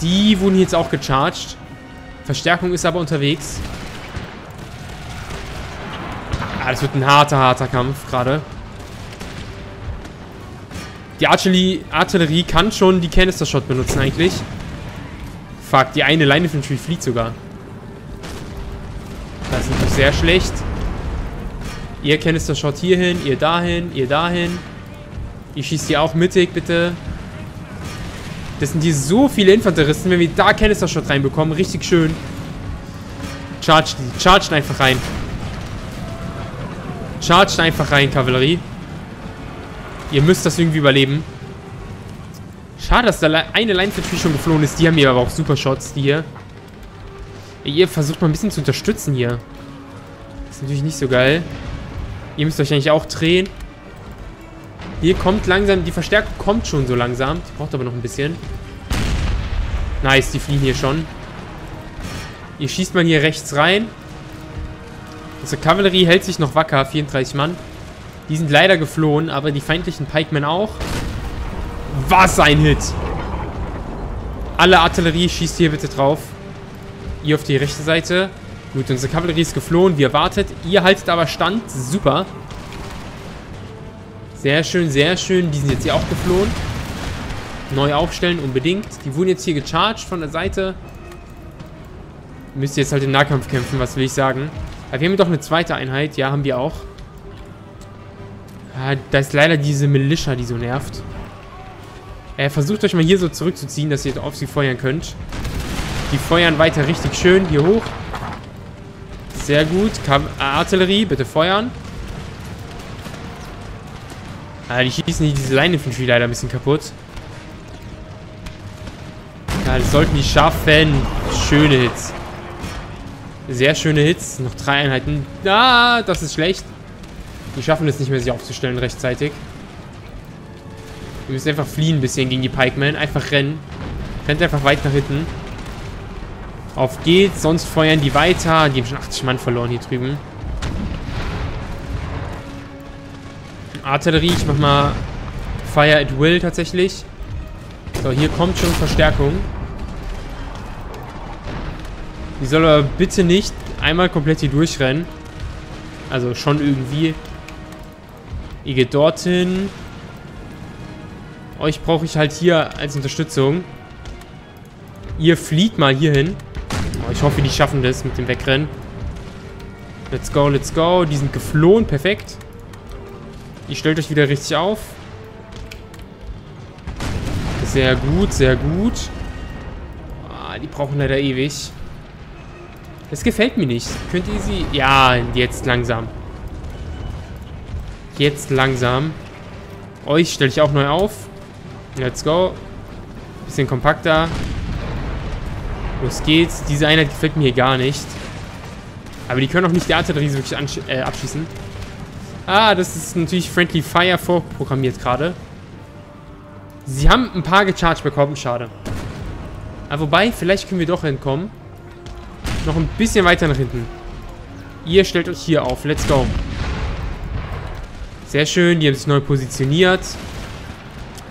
Die wurden jetzt auch gecharged. Verstärkung ist aber unterwegs. Ah, das wird ein harter, harter Kampf gerade. Die Artillerie, Artillerie kann schon die Canister-Shot benutzen eigentlich. Fuck, die eine Line Infantry fliegt sogar. Das ist natürlich sehr schlecht. Ihr Canister-Shot hierhin, ihr dahin, ihr dahin. Ihr schießt hier auch mittig, bitte. Das sind hier so viele Infanteristen. Wenn wir da Canister-Shot reinbekommen, richtig schön. Charge die. Charge einfach rein. Charge einfach rein, Kavallerie. Ihr müsst das irgendwie überleben. Schade, dass da eine Infantry schon geflohen ist. Die haben hier aber auch super Shots, die hier. Ihr versucht mal ein bisschen zu unterstützen hier. Das ist natürlich nicht so geil. Ihr müsst euch eigentlich auch drehen. Hier kommt langsam, die Verstärkung kommt schon so langsam. Die braucht aber noch ein bisschen. Nice, die fliehen hier schon. Ihr schießt mal hier rechts rein. Unsere Kavallerie hält sich noch wacker, 34 Mann. Die sind leider geflohen, aber die feindlichen Pikemen auch. Was ein Hit! Alle Artillerie schießt hier bitte drauf. Ihr auf die rechte Seite. Gut, unsere Kavallerie ist geflohen, wie erwartet. Ihr haltet aber Stand. Super. Sehr schön, sehr schön. Die sind jetzt hier auch geflohen. Neu aufstellen, unbedingt. Die wurden jetzt hier gecharged von der Seite. Müsst ihr jetzt halt im Nahkampf kämpfen, was will ich sagen. Aber wir haben doch eine zweite Einheit. Ja, haben wir auch. Ah, da ist leider diese Militia, die so nervt. Äh, versucht euch mal hier so zurückzuziehen, dass ihr auf sie feuern könnt. Die feuern weiter richtig schön hier hoch. Sehr gut. Kam Artillerie, bitte feuern. Ah, die schießen hier diese Line Infantry leider ein bisschen kaputt. Ja, das sollten die schaffen. Schöne Hits. Sehr schöne Hits. Noch drei Einheiten. Ah, das ist schlecht. Die schaffen es nicht mehr, sich aufzustellen rechtzeitig. Wir müssen einfach fliehen ein bisschen gegen die Pikemen. Einfach rennen. Rennt einfach weit nach hinten. Auf geht's, sonst feuern die weiter. Die haben schon 80 Mann verloren hier drüben. Artillerie, ich mach mal Fire at Will tatsächlich. So, hier kommt schon Verstärkung. Die soll aber bitte nicht einmal komplett hier durchrennen. Also schon irgendwie. Ihr geht dorthin. Euch brauche ich halt hier als Unterstützung. Ihr flieht mal hier hin. Oh, ich hoffe, die schaffen das mit dem Wegrennen. Let's go, let's go. Die sind geflohen. Perfekt. Ihr stellt euch wieder richtig auf. Sehr gut, sehr gut. Ah, die brauchen leider ewig. Das gefällt mir nicht. Könnt ihr sie... Ja, jetzt langsam. Jetzt langsam. Euch stelle ich auch neu auf. Let's go. Bisschen kompakter. Los geht's. Diese Einheit gefällt mir hier gar nicht. Aber die können auch nicht die Artillerie wirklich äh, abschießen. Ah, das ist natürlich Friendly Fire vorprogrammiert gerade. Sie haben ein paar gecharged bekommen. Schade. Aber wobei, vielleicht können wir doch entkommen. Noch ein bisschen weiter nach hinten. Ihr stellt euch hier auf. Let's go. Sehr schön. Die haben sich neu positioniert.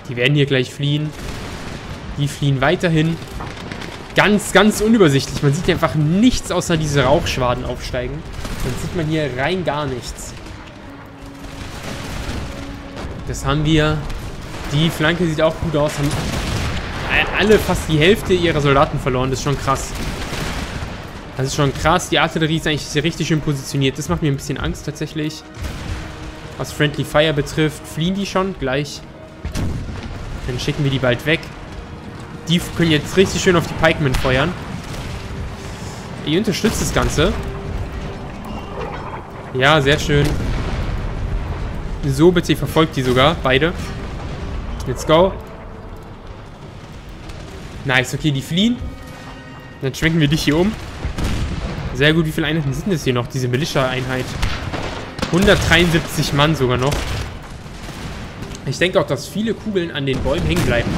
Die werden hier gleich fliehen. Die fliehen weiterhin. Ganz, ganz unübersichtlich. Man sieht hier einfach nichts außer diese Rauchschwaden aufsteigen. Dann sieht man hier rein gar nichts. Das haben wir. Die Flanke sieht auch gut aus. Haben alle fast die Hälfte ihrer Soldaten verloren. Das ist schon krass. Das ist schon krass. Die Artillerie ist eigentlich richtig schön positioniert. Das macht mir ein bisschen Angst tatsächlich. Was Friendly Fire betrifft, fliehen die schon gleich. Dann schicken wir die bald weg. Die können jetzt richtig schön auf die Pikemen feuern. Ihr unterstützt das Ganze. Ja, sehr schön. So, bitte, verfolgt die sogar. Beide. Let's go. Nice, okay, die fliehen. Dann schwenken wir dich hier um. Sehr gut, wie viele Einheiten sind das hier noch, diese Militia-Einheit? 173 Mann sogar noch. Ich denke auch, dass viele Kugeln an den Bäumen hängen bleiben.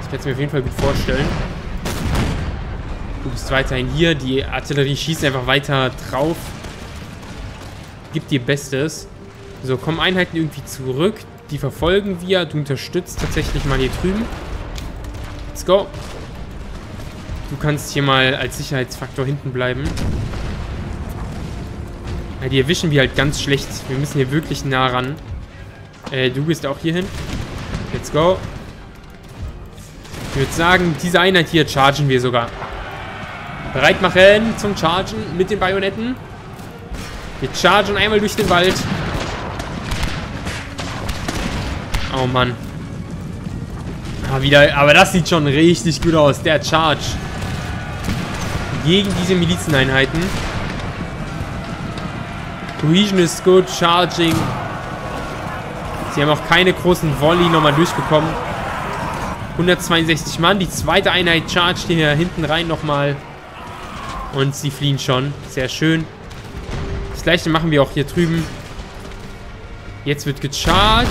Das werde ich mir auf jeden Fall gut vorstellen. Du bist weiterhin hier. Die Artillerie schießt einfach weiter drauf. Gibt ihr Bestes. So, kommen Einheiten irgendwie zurück. Die verfolgen wir. Du unterstützt tatsächlich mal hier drüben. Let's go. Du kannst hier mal als Sicherheitsfaktor hinten bleiben. Ja, die erwischen wir halt ganz schlecht. Wir müssen hier wirklich nah ran. Äh, du bist auch hier hin. Let's go. Ich würde sagen, diese Einheit hier chargen wir sogar. Bereit machen zum Chargen mit den Bajonetten. Wir chargen einmal durch den Wald. Oh Mann. Ah, wieder, aber das sieht schon richtig gut aus. Der Charge. Gegen diese Milizeneinheiten. Cohesion ist gut. Charging. Sie haben auch keine großen Volley nochmal durchbekommen. 162 Mann. Die zweite Einheit chargt hier hinten rein nochmal. Und sie fliehen schon. Sehr schön. Das gleiche machen wir auch hier drüben. Jetzt wird gecharged.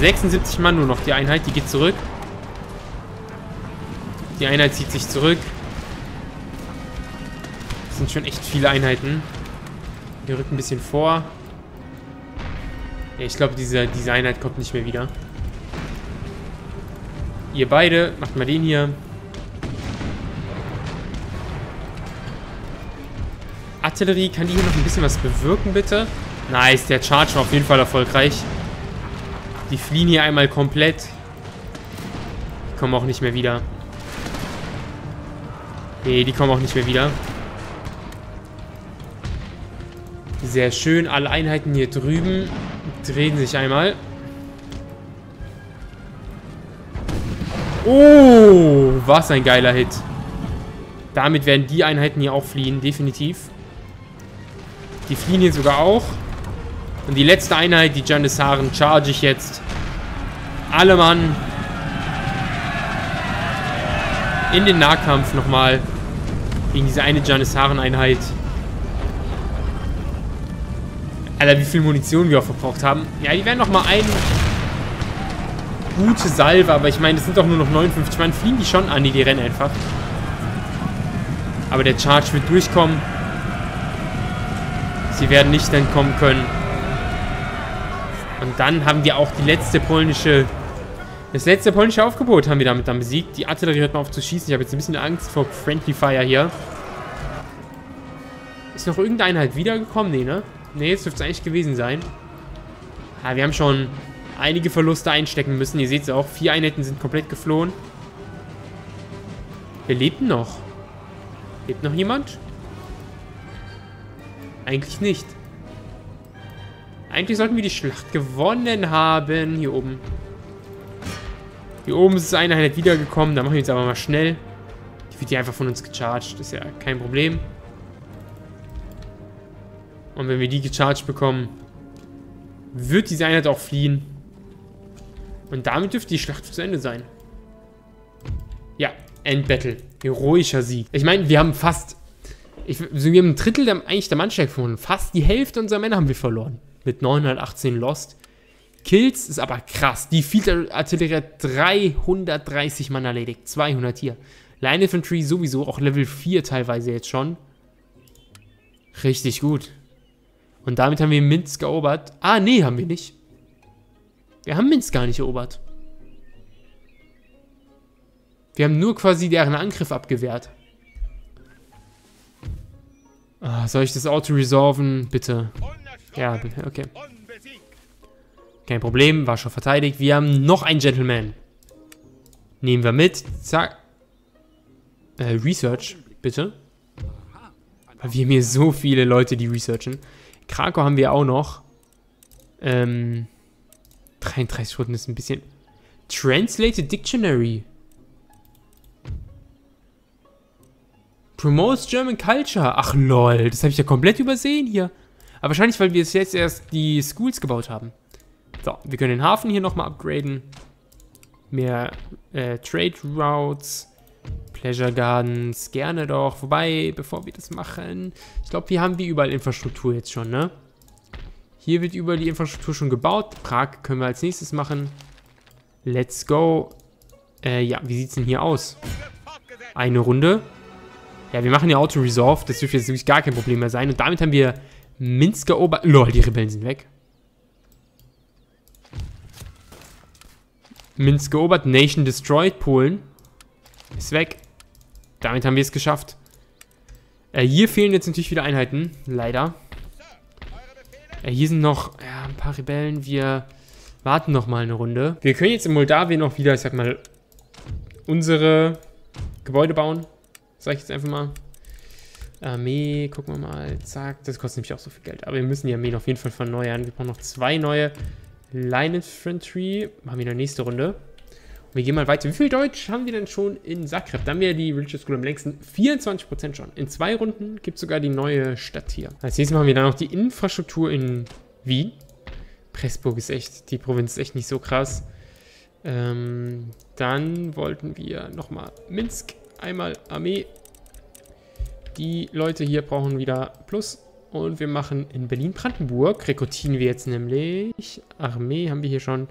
76 Mann nur noch die Einheit. Die geht zurück. Die Einheit zieht sich zurück. Das sind schon echt viele Einheiten. Wir rücken ein bisschen vor. Ich glaube, diese, diese Einheit kommt nicht mehr wieder. Ihr beide, macht mal den hier. Artillerie, kann die hier noch ein bisschen was bewirken, bitte? Nice, der Charge war auf jeden Fall erfolgreich. Die fliehen hier einmal komplett. Die kommen auch nicht mehr wieder. Nee, die kommen auch nicht mehr wieder. Sehr schön. Alle Einheiten hier drüben drehen sich einmal. Oh, was ein geiler Hit. Damit werden die Einheiten hier auch fliehen, definitiv. Die fliehen hier sogar auch. Und die letzte Einheit, die Janissaren, charge ich jetzt. Alle Mann. In den Nahkampf nochmal. Gegen diese eine Janissaren-Einheit. Alter, wie viel Munition wir auch verbraucht haben. Ja, die werden nochmal ein... Gute Salve, aber ich meine, das sind doch nur noch 59 Mann. Fliegen die schon an? Nee, die rennen einfach. Aber der Charge wird durchkommen. Sie werden nicht entkommen können. Und dann haben wir auch die letzte polnische... Das letzte polnische Aufgebot haben wir damit dann besiegt. Die Artillerie hört mal auf zu schießen. Ich habe jetzt ein bisschen Angst vor Friendly Fire hier. Ist noch irgendeine halt wiedergekommen? Nee, ne? Nee, jetzt dürfte es eigentlich gewesen sein. Ja, wir haben schon einige Verluste einstecken müssen. Ihr seht es auch. Vier Einheiten sind komplett geflohen. Wir lebten noch. Lebt noch jemand? Eigentlich nicht. Eigentlich sollten wir die Schlacht gewonnen haben. Hier oben. Hier oben ist eine Einheit wiedergekommen. Da machen wir jetzt aber mal schnell. Die wird hier einfach von uns gecharged. Ist ja kein Problem. Und wenn wir die gecharged bekommen, wird diese Einheit auch fliehen. Und damit dürfte die Schlacht zu Ende sein. Ja, Endbattle. Heroischer Sieg. Ich meine, wir haben fast ich, wir haben ein Drittel der, eigentlich der Mannschaft verloren. Fast die Hälfte unserer Männer haben wir verloren. Mit 918 Lost. Kills ist aber krass. Die Field Artillerie hat 330 Mann erledigt. 200 hier. Line Infantry sowieso, auch Level 4 teilweise jetzt schon. Richtig gut. Und damit haben wir Minsk erobert. Ah, nee, haben wir nicht. Wir haben Minsk gar nicht erobert. Wir haben nur quasi deren Angriff abgewehrt. Ah, soll ich das Auto resolven? Bitte. Ja, okay. Kein Problem, war schon verteidigt. Wir haben noch einen Gentleman. Nehmen wir mit. Zack. Äh, Research, bitte. Weil wir haben hier so viele Leute, die researchen. Krakau haben wir auch noch. Ähm, 33 Stunden ist ein bisschen... Translated Dictionary. Promotes German Culture. Ach lol, das habe ich ja komplett übersehen hier. Aber wahrscheinlich, weil wir jetzt erst die Schools gebaut haben. So, wir können den Hafen hier nochmal upgraden. Mehr äh, Trade Routes. Pleasure Gardens, gerne doch. Wobei, bevor wir das machen, ich glaube, hier haben wir überall Infrastruktur jetzt schon, ne? Hier wird überall die Infrastruktur schon gebaut. Prag können wir als nächstes machen. Let's go. Äh, ja, wie sieht es denn hier aus? Eine Runde. Ja, wir machen ja Auto-Resolve. Das dürfte jetzt wirklich gar kein Problem mehr sein. Und damit haben wir Minsk erobert. Lol, die Rebellen sind weg. Minsk erobert. Nation destroyed. Polen ist weg. Damit haben wir es geschafft. Äh, hier fehlen jetzt natürlich wieder Einheiten. Leider. Äh, hier sind noch ja, ein paar Rebellen. Wir warten noch mal eine Runde. Wir können jetzt in Moldawien noch wieder, ich sag mal, unsere Gebäude bauen. Sag ich jetzt einfach mal. Armee, gucken wir mal. Zack, das kostet nämlich auch so viel Geld. Aber wir müssen die Armeen auf jeden Fall verneuern. Wir brauchen noch zwei neue Line Infantry. Machen wir in der nächsten Runde. Wir gehen mal weiter. Wie viel Deutsch haben wir denn schon in Zagreb? Da haben wir die Religious School am längsten. 24% schon. In zwei Runden gibt es sogar die neue Stadt hier. Als nächstes machen wir dann noch die Infrastruktur in Wien. Pressburg ist echt, die Provinz ist echt nicht so krass. Ähm, dann wollten wir nochmal Minsk, einmal Armee. Die Leute hier brauchen wieder Plus. Und wir machen in Berlin-Brandenburg, rekrutieren wir jetzt nämlich, Armee haben wir hier schon,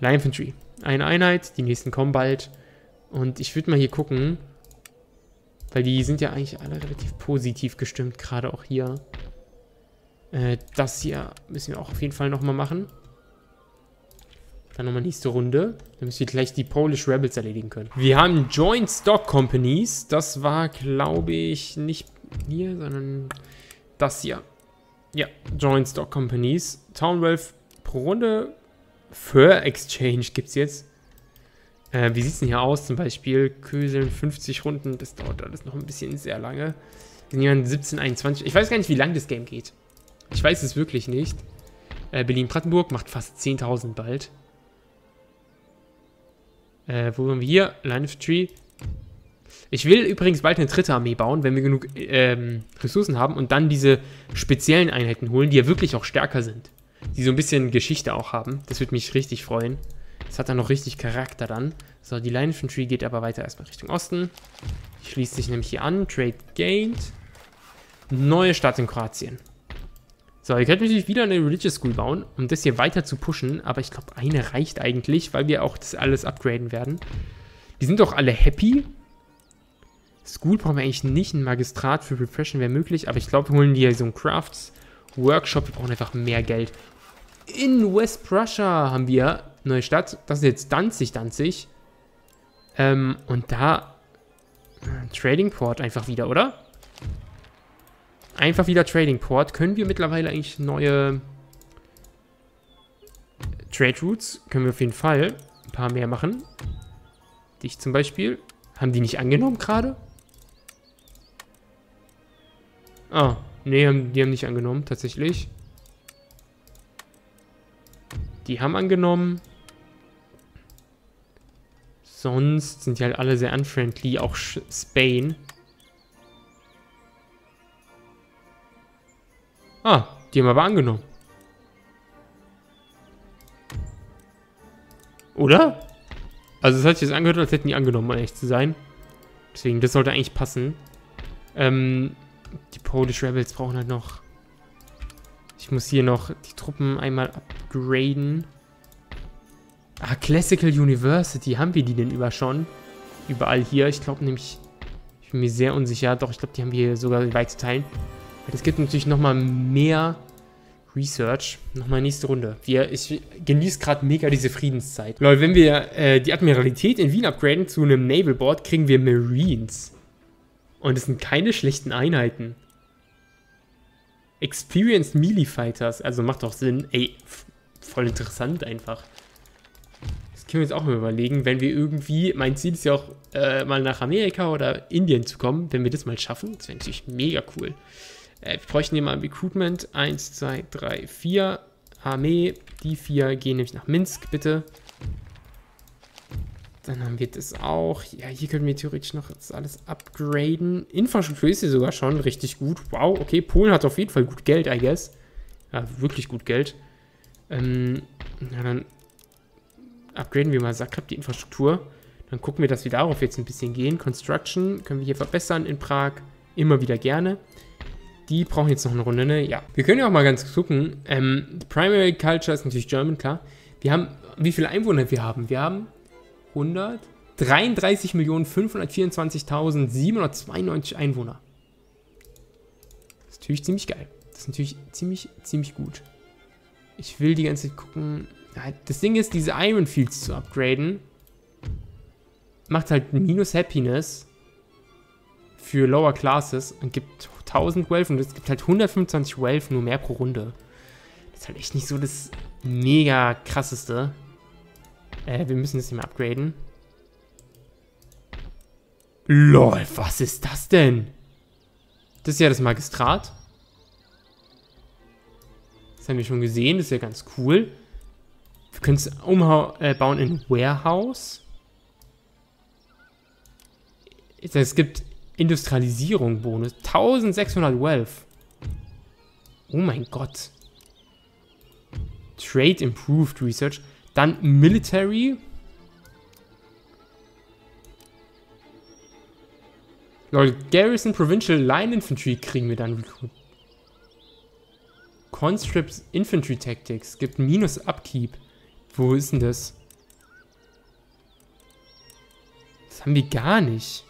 Line Infantry eine Einheit, die nächsten kommen bald. Und ich würde mal hier gucken, weil die sind ja eigentlich alle relativ positiv gestimmt, gerade auch hier. Äh, das hier müssen wir auch auf jeden Fall nochmal machen. Dann nochmal nächste Runde. Dann müssen wir gleich die Polish Rebels erledigen können. Wir haben Joint Stock Companies. Das war, glaube ich, nicht hier, sondern das hier. Ja, Joint Stock Companies. Town Wealth pro Runde für Exchange gibt es jetzt. Äh, wie sieht es denn hier aus? Zum Beispiel Köseln 50 Runden. Das dauert alles noch ein bisschen sehr lange. Wir sind hier in 17, 21. Ich weiß gar nicht, wie lang das Game geht. Ich weiß es wirklich nicht. Äh, Berlin-Brandenburg macht fast 10.000 bald. Äh, wo haben wir hier? Line of Tree. Ich will übrigens bald eine dritte Armee bauen, wenn wir genug ähm, Ressourcen haben und dann diese speziellen Einheiten holen, die ja wirklich auch stärker sind die so ein bisschen Geschichte auch haben. Das würde mich richtig freuen. Das hat dann noch richtig Charakter dann. So, die Line Infantry geht aber weiter erstmal Richtung Osten. Die schließt sich nämlich hier an. Trade gained. Neue Stadt in Kroatien. So, ihr könnt natürlich wieder eine Religious School bauen, um das hier weiter zu pushen. Aber ich glaube, eine reicht eigentlich, weil wir auch das alles upgraden werden. Die sind doch alle happy. School brauchen wir eigentlich nicht. Ein Magistrat für Repression wäre möglich. Aber ich glaube, wir holen hier so einen Crafts Workshop. Wir brauchen einfach mehr Geld. In West Prussia haben wir neue Stadt. Das ist jetzt Danzig, Danzig. Ähm, und da äh, Trading Port einfach wieder, oder? Einfach wieder Trading Port. Können wir mittlerweile eigentlich neue Trade Routes? Können wir auf jeden Fall ein paar mehr machen. Dich zum Beispiel. Haben die nicht angenommen gerade? Ah, nee, die haben nicht angenommen, tatsächlich. Die haben angenommen. Sonst sind die halt alle sehr unfriendly, auch Spain. Ah, die haben aber angenommen. Oder? Also es hat sich jetzt angehört, als hätten die angenommen, um ehrlich zu sein. Deswegen, das sollte eigentlich passen. Ähm, die Polish Rebels brauchen halt noch ich muss hier noch die Truppen einmal upgraden. Ah, Classical University. Haben wir die denn über schon? Überall hier. Ich glaube nämlich, ich bin mir sehr unsicher. Doch, ich glaube, die haben wir hier sogar weit zu teilen. Das gibt natürlich nochmal mehr Research. Nochmal nächste Runde. Wir, ich genieße gerade mega diese Friedenszeit. Leute, wenn wir äh, die Admiralität in Wien upgraden zu einem Naval Board, kriegen wir Marines. Und es sind keine schlechten Einheiten. Experienced Melee Fighters. Also macht doch Sinn. Ey, voll interessant einfach. Das können wir uns auch mal überlegen, wenn wir irgendwie, mein Ziel ist ja auch, äh, mal nach Amerika oder Indien zu kommen, wenn wir das mal schaffen. Das wäre natürlich mega cool. Äh, wir bräuchten hier mal Recruitment. 1, 2, 3, 4. Armee. Die vier gehen nämlich nach Minsk, bitte. Dann haben wir das auch. Ja, hier können wir theoretisch noch jetzt alles upgraden. Infrastruktur ist hier sogar schon richtig gut. Wow, okay, Polen hat auf jeden Fall gut Geld, I guess. Ja, wirklich gut Geld. Ähm, ja, dann upgraden wir mal Zagreb die Infrastruktur. Dann gucken wir, dass wir darauf jetzt ein bisschen gehen. Construction können wir hier verbessern in Prag. Immer wieder gerne. Die brauchen jetzt noch eine Runde, ne? Ja. Wir können ja auch mal ganz gucken. Ähm, Primary Culture ist natürlich German, klar. Wir haben, wie viele Einwohner wir haben. Wir haben 100, 33.524.792 Einwohner. Das ist natürlich ziemlich geil. Das ist natürlich ziemlich, ziemlich gut. Ich will die ganze Zeit gucken. Das Ding ist, diese Iron Fields zu upgraden, macht halt minus Happiness für Lower Classes und gibt 1000 Wealth und es gibt halt 125 Wealth nur mehr pro Runde. Das ist halt echt nicht so das mega krasseste. Äh, wir müssen das hier mal upgraden. LOL, was ist das denn? Das ist ja das Magistrat. Haben wir schon gesehen, das ist ja ganz cool. Wir können es umbauen äh, in Warehouse. Es gibt Industrialisierung Bonus. 1600 Wealth. Oh mein Gott. Trade Improved Research. Dann Military. Lol, Garrison Provincial Line Infantry kriegen wir dann. Conscripts Infantry Tactics gibt minus Upkeep. Wo ist denn das? Das haben wir gar nicht.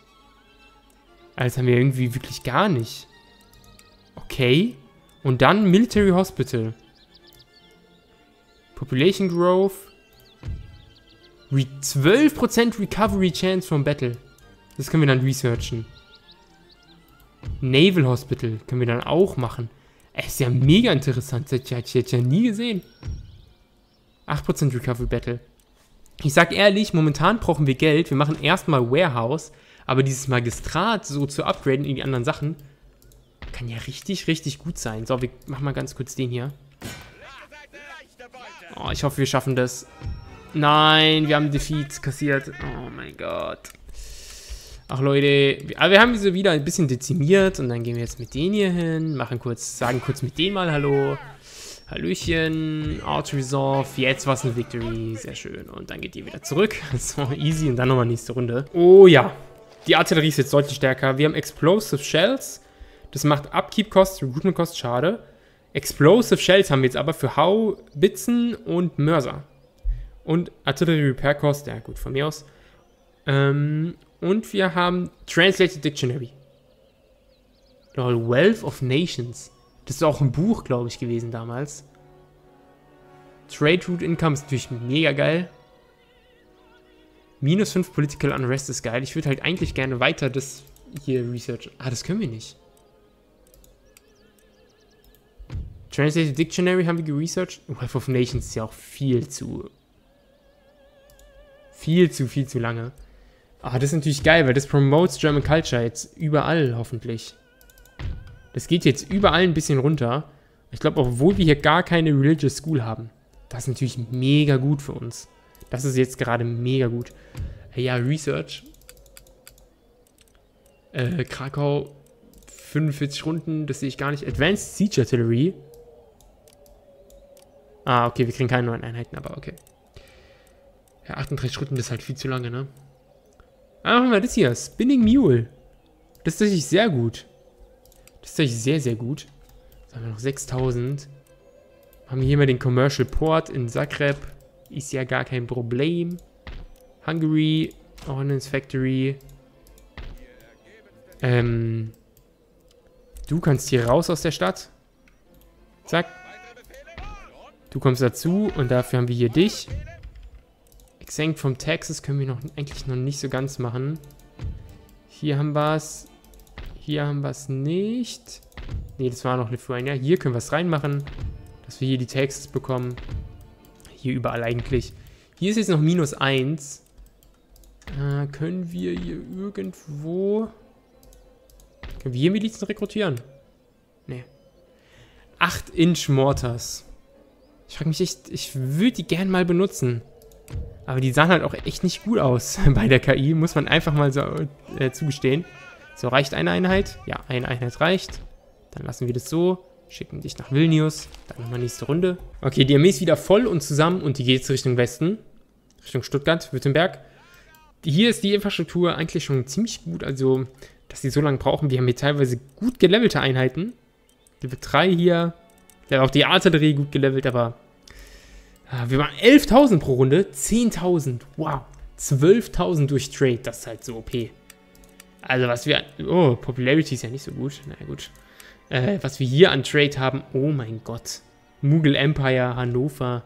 Das haben wir irgendwie wirklich gar nicht. Okay. Und dann Military Hospital. Population Growth. Re 12% Recovery Chance from Battle. Das können wir dann researchen. Naval Hospital können wir dann auch machen. Es ist ja mega interessant. Das hätte ich ja nie gesehen. 8% Recovery Battle. Ich sag ehrlich, momentan brauchen wir Geld. Wir machen erstmal Warehouse. Aber dieses Magistrat so zu upgraden in die anderen Sachen, kann ja richtig, richtig gut sein. So, wir machen mal ganz kurz den hier. Oh, ich hoffe, wir schaffen das. Nein, wir haben Defeat kassiert. Oh mein Gott. Ach Leute, aber wir haben sie wieder ein bisschen dezimiert und dann gehen wir jetzt mit denen hier hin, machen kurz, sagen kurz mit denen mal Hallo. Hallöchen, Art Resolve, jetzt war es eine Victory, sehr schön. Und dann geht ihr wieder zurück. So, easy und dann nochmal nächste Runde. Oh ja, die Artillerie ist jetzt deutlich stärker. Wir haben Explosive Shells. Das macht Upkeep-Kost, Recruitment-Kost, schade. Explosive Shells haben wir jetzt aber für Haubitzen und Mörser. Und Artillery Repair Cost, ja gut, von mir aus. Ähm, und wir haben Translated Dictionary. Lol, Wealth of Nations. Das ist auch ein Buch, glaube ich, gewesen damals. Trade Route Income ist natürlich mega geil. Minus 5 Political Unrest ist geil. Ich würde halt eigentlich gerne weiter das hier researchen. Ah, das können wir nicht. Translated Dictionary haben wir geresearched. Wealth of Nations ist ja auch viel zu... Viel zu, viel zu lange. Ah, das ist natürlich geil, weil das promotes German Culture jetzt überall, hoffentlich. Das geht jetzt überall ein bisschen runter. Ich glaube, obwohl wir hier gar keine Religious School haben. Das ist natürlich mega gut für uns. Das ist jetzt gerade mega gut. Ja, Research. Äh, Krakau 45 Runden, das sehe ich gar nicht. Advanced Siege Artillery. Ah, okay, wir kriegen keine neuen Einheiten, aber okay. Ja, 38 Runden, das ist halt viel zu lange, ne? Ah, wir das hier. Spinning Mule. Das ist tatsächlich sehr gut. Das ist tatsächlich sehr, sehr gut. Jetzt haben wir noch 6000. Haben wir hier mal den Commercial Port in Zagreb. Ist ja gar kein Problem. Hungary, Ordnance Factory. Ähm, du kannst hier raus aus der Stadt. Zack. Du kommst dazu und dafür haben wir hier dich. Exempt vom Taxes können wir noch eigentlich noch nicht so ganz machen. Hier haben wir es. Hier haben wir es nicht. Ne, das war noch Lithuania. Hier können wir es reinmachen, dass wir hier die Taxes bekommen. Hier überall eigentlich. Hier ist jetzt noch minus 1. Äh, können wir hier irgendwo... Können wir hier Milizen rekrutieren? Nee. 8 Inch Mortars. Ich frage mich echt, ich würde die gern mal benutzen. Aber die sahen halt auch echt nicht gut aus bei der KI, muss man einfach mal so äh, zugestehen. So, reicht eine Einheit? Ja, eine Einheit reicht. Dann lassen wir das so. Schicken dich nach Vilnius. Dann nochmal nächste Runde. Okay, die Armee ist wieder voll und zusammen und die geht jetzt Richtung Westen. Richtung Stuttgart, Württemberg. Hier ist die Infrastruktur eigentlich schon ziemlich gut, also dass die so lange brauchen. Wir haben hier teilweise gut gelevelte Einheiten. Level 3 hier. Ja, auch die Artillerie gut gelevelt, aber... Ja, wir waren 11.000 pro Runde. 10.000. Wow. 12.000 durch Trade, das ist halt so OP. Also was wir... Oh, Popularity ist ja nicht so gut. Na gut. Äh, was wir hier an Trade haben, oh mein Gott. Mughal Empire, Hannover.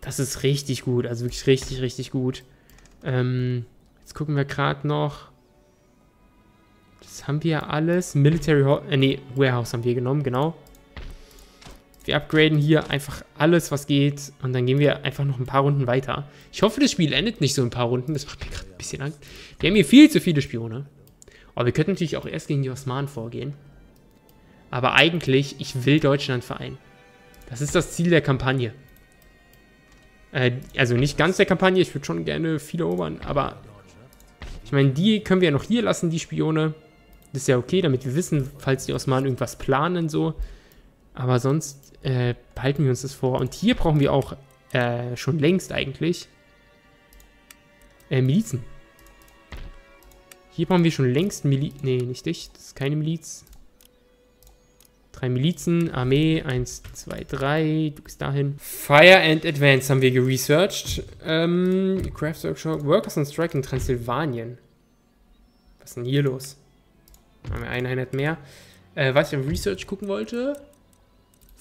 Das ist richtig gut, also wirklich richtig, richtig gut. Ähm, jetzt gucken wir gerade noch. Das haben wir alles. Military, äh, nee, Warehouse haben wir genommen, genau. Wir upgraden hier einfach alles, was geht. Und dann gehen wir einfach noch ein paar Runden weiter. Ich hoffe, das Spiel endet nicht so ein paar Runden. Das macht mir gerade ein bisschen Angst. Wir haben hier viel zu viele Spione. Aber wir könnten natürlich auch erst gegen die Osmanen vorgehen. Aber eigentlich, ich will Deutschland vereinen. Das ist das Ziel der Kampagne. Äh, also nicht ganz der Kampagne, ich würde schon gerne viele erobern, aber ich meine, die können wir ja noch hier lassen, die Spione. Das ist ja okay, damit wir wissen, falls die Osmanen irgendwas planen, so. Aber sonst äh, behalten wir uns das vor. Und hier brauchen wir auch äh, schon längst eigentlich äh, Milizen. Hier brauchen wir schon längst Milizen. Nee, nicht dich. Das ist keine Miliz. Drei Milizen, Armee, 1, 2, 3, du bist dahin. Fire and Advance haben wir geresearched. Ähm, Craft Workshop, Workers on Strike in Transsilvanien. Was ist denn hier los? Haben wir eine Einheit mehr. Äh, was ich im Research gucken wollte.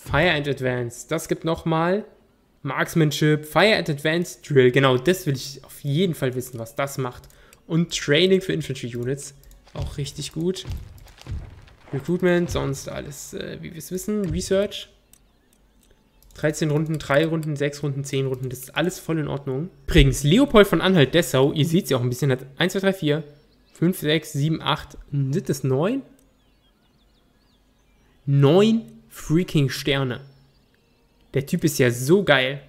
Fire and Advance. Das gibt nochmal Marksmanship, Fire and Advance Drill. Genau, das will ich auf jeden Fall wissen, was das macht. Und Training für Infantry Units. Auch richtig gut. Recruitment, sonst alles, äh, wie wir es wissen. Research. 13 Runden, 3 Runden, 6 Runden, 10 Runden. Das ist alles voll in Ordnung. Übrigens, Leopold von Anhalt-Dessau, ihr seht sie auch ein bisschen, hat 1, 2, 3, 4, 5, 6, 7, 8, sind das 9? 9 freaking Sterne. Der Typ ist ja so geil.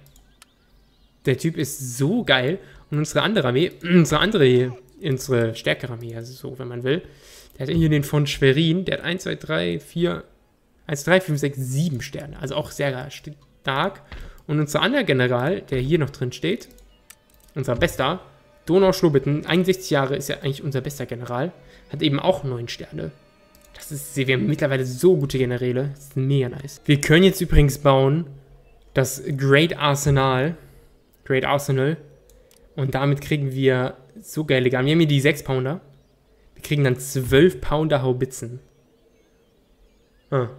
Der Typ ist so geil. Und unsere andere Armee, unsere andere, unsere stärkere Armee, also so, wenn man will, der hat hier den von Schwerin, der hat 1, 2, 3, 4, 1, 3, 5, 6, 7 Sterne. Also auch sehr stark. Und unser anderer General, der hier noch drin steht, unser bester, Donau Schlobitten, 61 Jahre, ist ja eigentlich unser bester General, hat eben auch 9 Sterne. Das ist, wir haben mittlerweile so gute Generäle. Das ist mega nice. Wir können jetzt übrigens bauen das Great Arsenal. Great Arsenal. Und damit kriegen wir so geile Gaben. Wir haben hier die 6 Pounder kriegen dann 12 Pounder Haubitzen. Ah.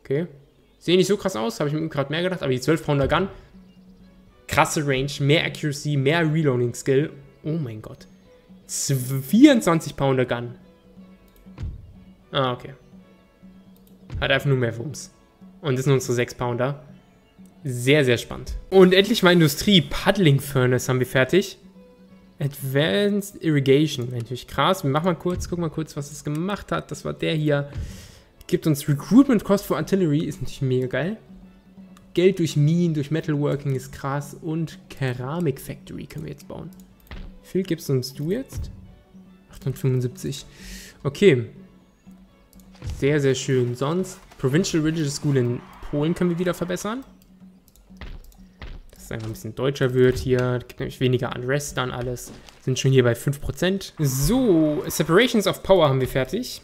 Okay. Sehen nicht so krass aus, habe ich mir gerade mehr gedacht, aber die 12 Pounder Gun. Krasse Range, mehr Accuracy, mehr Reloading Skill. Oh mein Gott. 24 Pounder Gun. Ah, okay. Hat einfach nur mehr Wumms. Und das sind unsere 6 Pounder. Sehr, sehr spannend. Und endlich mal Industrie. Paddling Furnace haben wir fertig. Advanced Irrigation. Natürlich krass. Wir machen mal kurz, gucken mal kurz, was es gemacht hat. Das war der hier. Gibt uns Recruitment Cost for Artillery. Ist natürlich mega geil. Geld durch Minen, durch Metalworking ist krass. Und Keramik Factory können wir jetzt bauen. Wie viel gibst uns du jetzt? 875. Okay. Sehr, sehr schön. Sonst Provincial Religious School in Polen können wir wieder verbessern es einfach ein bisschen deutscher wird hier. Gibt nämlich weniger Unrest dann alles. Sind schon hier bei 5%. So, Separations of Power haben wir fertig.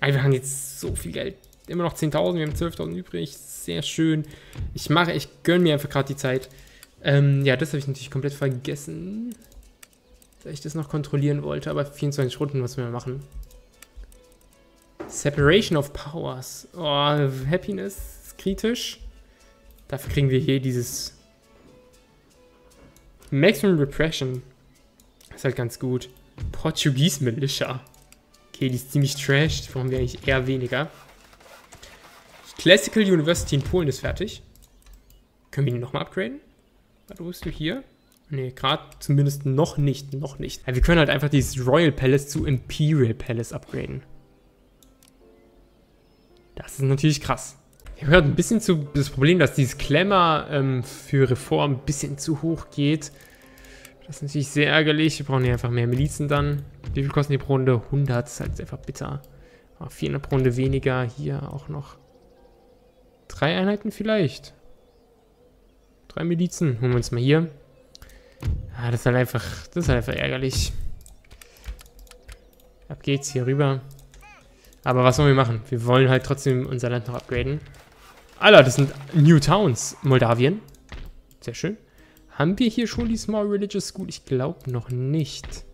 Aber wir haben jetzt so viel Geld. Immer noch 10.000, wir haben 12.000 übrig. Sehr schön. Ich mache, ich gönne mir einfach gerade die Zeit. Ähm, ja, das habe ich natürlich komplett vergessen. Dass ich das noch kontrollieren wollte. Aber 24 Runden müssen wir machen. Separation of Powers. Oh, Happiness ist kritisch. Dafür kriegen wir hier dieses Maximum Repression. Ist halt ganz gut. Portuguese Militia. Okay, die ist ziemlich trash. Die brauchen wir eigentlich eher weniger. Classical University in Polen ist fertig. Können wir die nochmal upgraden? Warte, wo bist du hier? Ne, gerade zumindest noch nicht. Noch nicht. Ja, wir können halt einfach dieses Royal Palace zu Imperial Palace upgraden. Das ist natürlich krass. Ich habe ein bisschen zu das Problem, dass dieses Klemmer ähm, für Reform ein bisschen zu hoch geht. Das ist natürlich sehr ärgerlich. Wir brauchen hier einfach mehr Milizen dann. Wie viel kosten die pro Runde? 100, das ist halt einfach bitter. Aber 400 pro Runde weniger. Hier auch noch. Drei Einheiten vielleicht. Drei Milizen. Holen wir uns mal hier. Ah, das ist halt einfach, das ist halt einfach ärgerlich. Ab geht's hier rüber. Aber was wollen wir machen? Wir wollen halt trotzdem unser Land noch upgraden. Alter, das sind New Towns, Moldawien. Sehr schön. Haben wir hier schon die Small Religious School? Ich glaube noch nicht.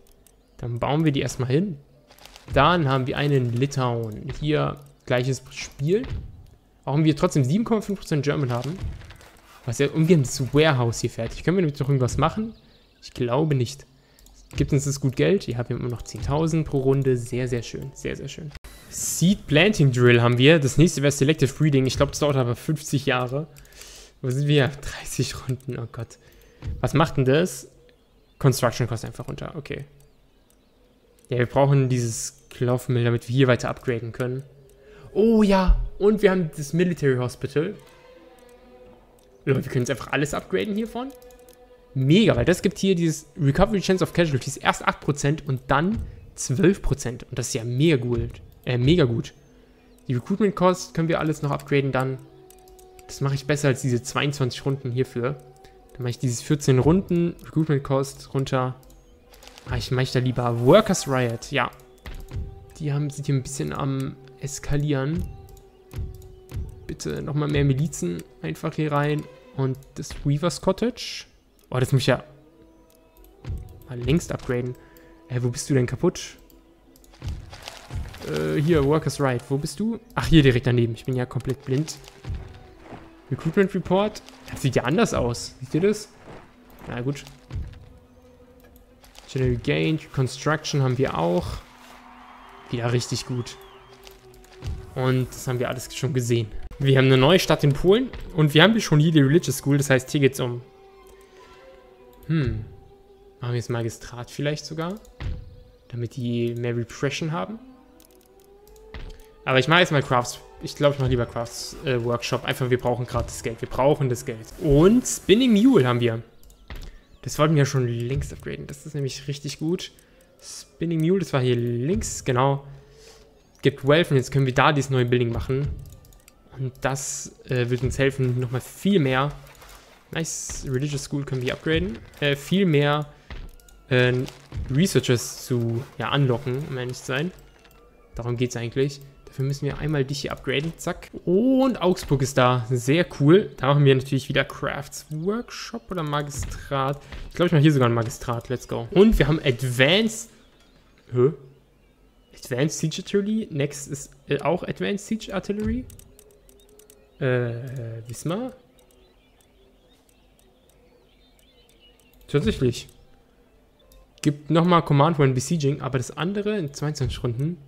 Dann bauen wir die erstmal hin. Dann haben wir einen Litauen. Hier gleiches Spiel. Auch wenn wir trotzdem 7,5% German haben. Was ja, und wir haben das Warehouse hier fertig. Können wir damit noch irgendwas machen? Ich glaube nicht. Gibt uns das gut Geld? Ja, wir haben immer noch 10.000 pro Runde. Sehr, sehr schön. Sehr, sehr schön. Seed Planting Drill haben wir. Das nächste wäre Selective Breeding. Ich glaube, das dauert aber 50 Jahre. Wo sind wir? 30 Runden. Oh Gott. Was macht denn das? Construction kostet einfach runter. Okay. Ja, wir brauchen dieses Cloth Mill, damit wir hier weiter upgraden können. Oh ja. Und wir haben das Military Hospital. Leute, wir können jetzt einfach alles upgraden hiervon. Mega, weil das gibt hier dieses Recovery Chance of Casualties erst 8% und dann 12%. Und das ist ja mega gut. Äh, mega gut. Die Recruitment Cost können wir alles noch upgraden dann. Das mache ich besser als diese 22 Runden hierfür. Dann mache ich dieses 14 Runden Recruitment Cost runter. Ah, ich mache da lieber Workers Riot. Ja. Die haben, sind hier ein bisschen am eskalieren. Bitte nochmal mehr Milizen einfach hier rein. Und das Weaver's Cottage. Oh, das muss ich ja mal längst upgraden. Äh, wo bist du denn kaputt? Äh, hier, Workers Right. Wo bist du? Ach, hier direkt daneben. Ich bin ja komplett blind. Recruitment Report. Das sieht ja anders aus. Seht ihr das? Na gut. General Gain, Construction haben wir auch. Wieder richtig gut. Und das haben wir alles schon gesehen. Wir haben eine neue Stadt in Polen und wir haben hier schon hier die Religious School. Das heißt, hier geht es um hm. Machen wir jetzt Magistrat vielleicht sogar. Damit die mehr Repression haben. Aber ich mache jetzt mal Crafts. Ich glaube, ich mache lieber Crafts äh, Workshop. Einfach, wir brauchen gerade das Geld. Wir brauchen das Geld. Und Spinning Mule haben wir. Das wollten wir ja schon links upgraden. Das ist nämlich richtig gut. Spinning Mule, das war hier links, genau. Gibt Wealth und jetzt können wir da dieses neue Building machen. Und das äh, wird uns helfen, nochmal viel mehr Nice. Religious School können wir upgraden. Äh, viel mehr äh, Researchers zu ja, anlocken, um ehrlich zu sein. Darum geht es eigentlich. Dafür müssen wir einmal dich hier upgraden. Zack. Und Augsburg ist da. Sehr cool. Da machen wir natürlich wieder Crafts Workshop oder Magistrat. Ich glaube, ich mache hier sogar ein Magistrat. Let's go. Und wir haben Advanced... Hä? Advanced Siege Artillery. Next ist äh, auch Advanced Siege Artillery. Äh, Wismar. Tatsächlich. Gibt nochmal Command when Besieging, aber das andere in 22 Runden.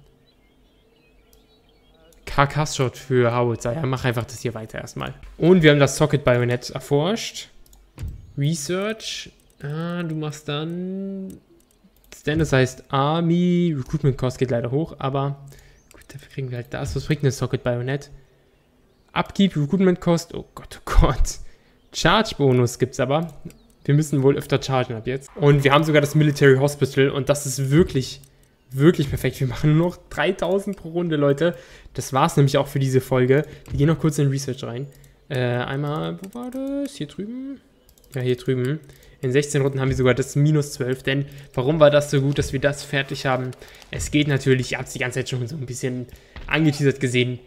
Karkass-Shot für Howitzer. Ja, mach einfach das hier weiter erstmal. Und wir haben das Socket Bayonet erforscht. Research. Ah, du machst dann... Standard heißt Army. Recruitment Cost geht leider hoch, aber gut, dafür kriegen wir halt das. Was bringt das Socket Bayonet? Upkeep, Recruitment Cost. Oh Gott, oh Gott. Charge Bonus gibt's aber. Wir müssen wohl öfter chargen ab jetzt. Und wir haben sogar das Military Hospital und das ist wirklich, wirklich perfekt. Wir machen nur noch 3000 pro Runde, Leute. Das war es nämlich auch für diese Folge. Wir gehen noch kurz in Research rein. Äh, einmal, wo war das? Hier drüben? Ja, hier drüben. In 16 Runden haben wir sogar das minus 12. Denn warum war das so gut, dass wir das fertig haben? Es geht natürlich, ihr habt es die ganze Zeit schon so ein bisschen angeteasert gesehen,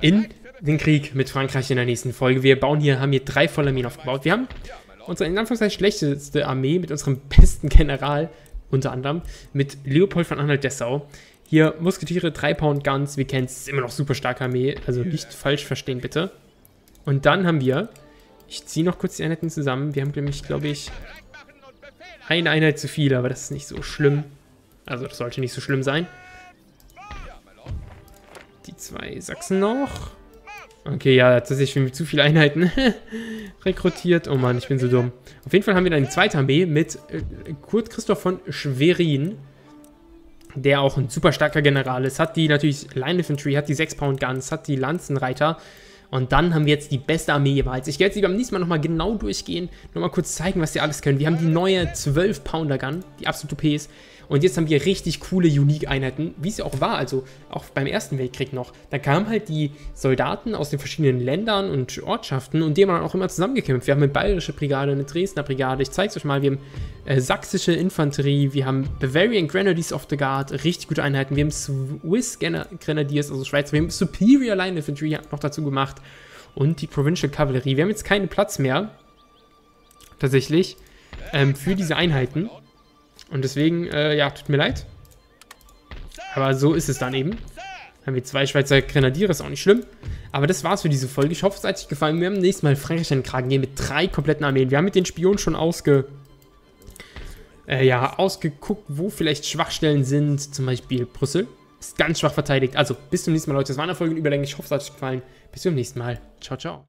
in den Krieg mit Frankreich in der nächsten Folge. Wir bauen hier, haben hier drei volle Armeen aufgebaut. Wir haben unsere in Anführungszeichen schlechteste Armee mit unserem besten General, unter anderem, mit Leopold von Anhalt-Dessau. Hier Musketiere, 3 Pound Guns, wir kennen es, immer noch super starke Armee, also nicht falsch verstehen bitte. Und dann haben wir, ich ziehe noch kurz die Einheiten zusammen, wir haben nämlich, glaube ich, eine Einheit zu viel, aber das ist nicht so schlimm. Also das sollte nicht so schlimm sein. Die zwei Sachsen noch. Okay, ja, tatsächlich mit zu viele Einheiten rekrutiert. Oh Mann, ich bin so dumm. Auf jeden Fall haben wir dann eine zweite Armee mit äh, Kurt Christoph von Schwerin, der auch ein super starker General ist. Hat die natürlich Line Infantry, hat die 6 Pound Guns, hat die Lanzenreiter. Und dann haben wir jetzt die beste Armee jeweils. Ich werde sie beim nächsten Mal nochmal genau durchgehen, nochmal kurz zeigen, was sie alles können. Wir haben die neue 12 Pounder Gun, die absolut OP ist. Und jetzt haben wir richtig coole Unique-Einheiten, wie es ja auch war, also auch beim Ersten Weltkrieg noch. Da kamen halt die Soldaten aus den verschiedenen Ländern und Ortschaften und die haben dann auch immer zusammengekämpft. Wir haben eine bayerische Brigade, eine Dresdner Brigade, ich zeige es euch mal, wir haben äh, sächsische Infanterie, wir haben Bavarian Grenadiers of the Guard, richtig gute Einheiten, wir haben Swiss Grenadiers, also Schweizer, wir haben Superior Line Infantry noch dazu gemacht und die Provincial Cavalry. Wir haben jetzt keinen Platz mehr tatsächlich, ähm, für diese Einheiten. Und deswegen, äh, ja, tut mir leid. Aber so ist es dann eben. Haben wir zwei Schweizer Grenadiere, ist auch nicht schlimm. Aber das war's für diese Folge. Ich hoffe, es hat euch gefallen. Wir haben nächstes Mal Frankreich in den Kragen gehen mit drei kompletten Armeen. Wir haben mit den Spionen schon ausge... Äh, ja, ausgeguckt, wo vielleicht Schwachstellen sind. Zum Beispiel Brüssel. Ist ganz schwach verteidigt. Also, bis zum nächsten Mal, Leute. Das war eine Folge überlänglich. Ich hoffe, es hat euch gefallen. Bis zum nächsten Mal. Ciao, ciao.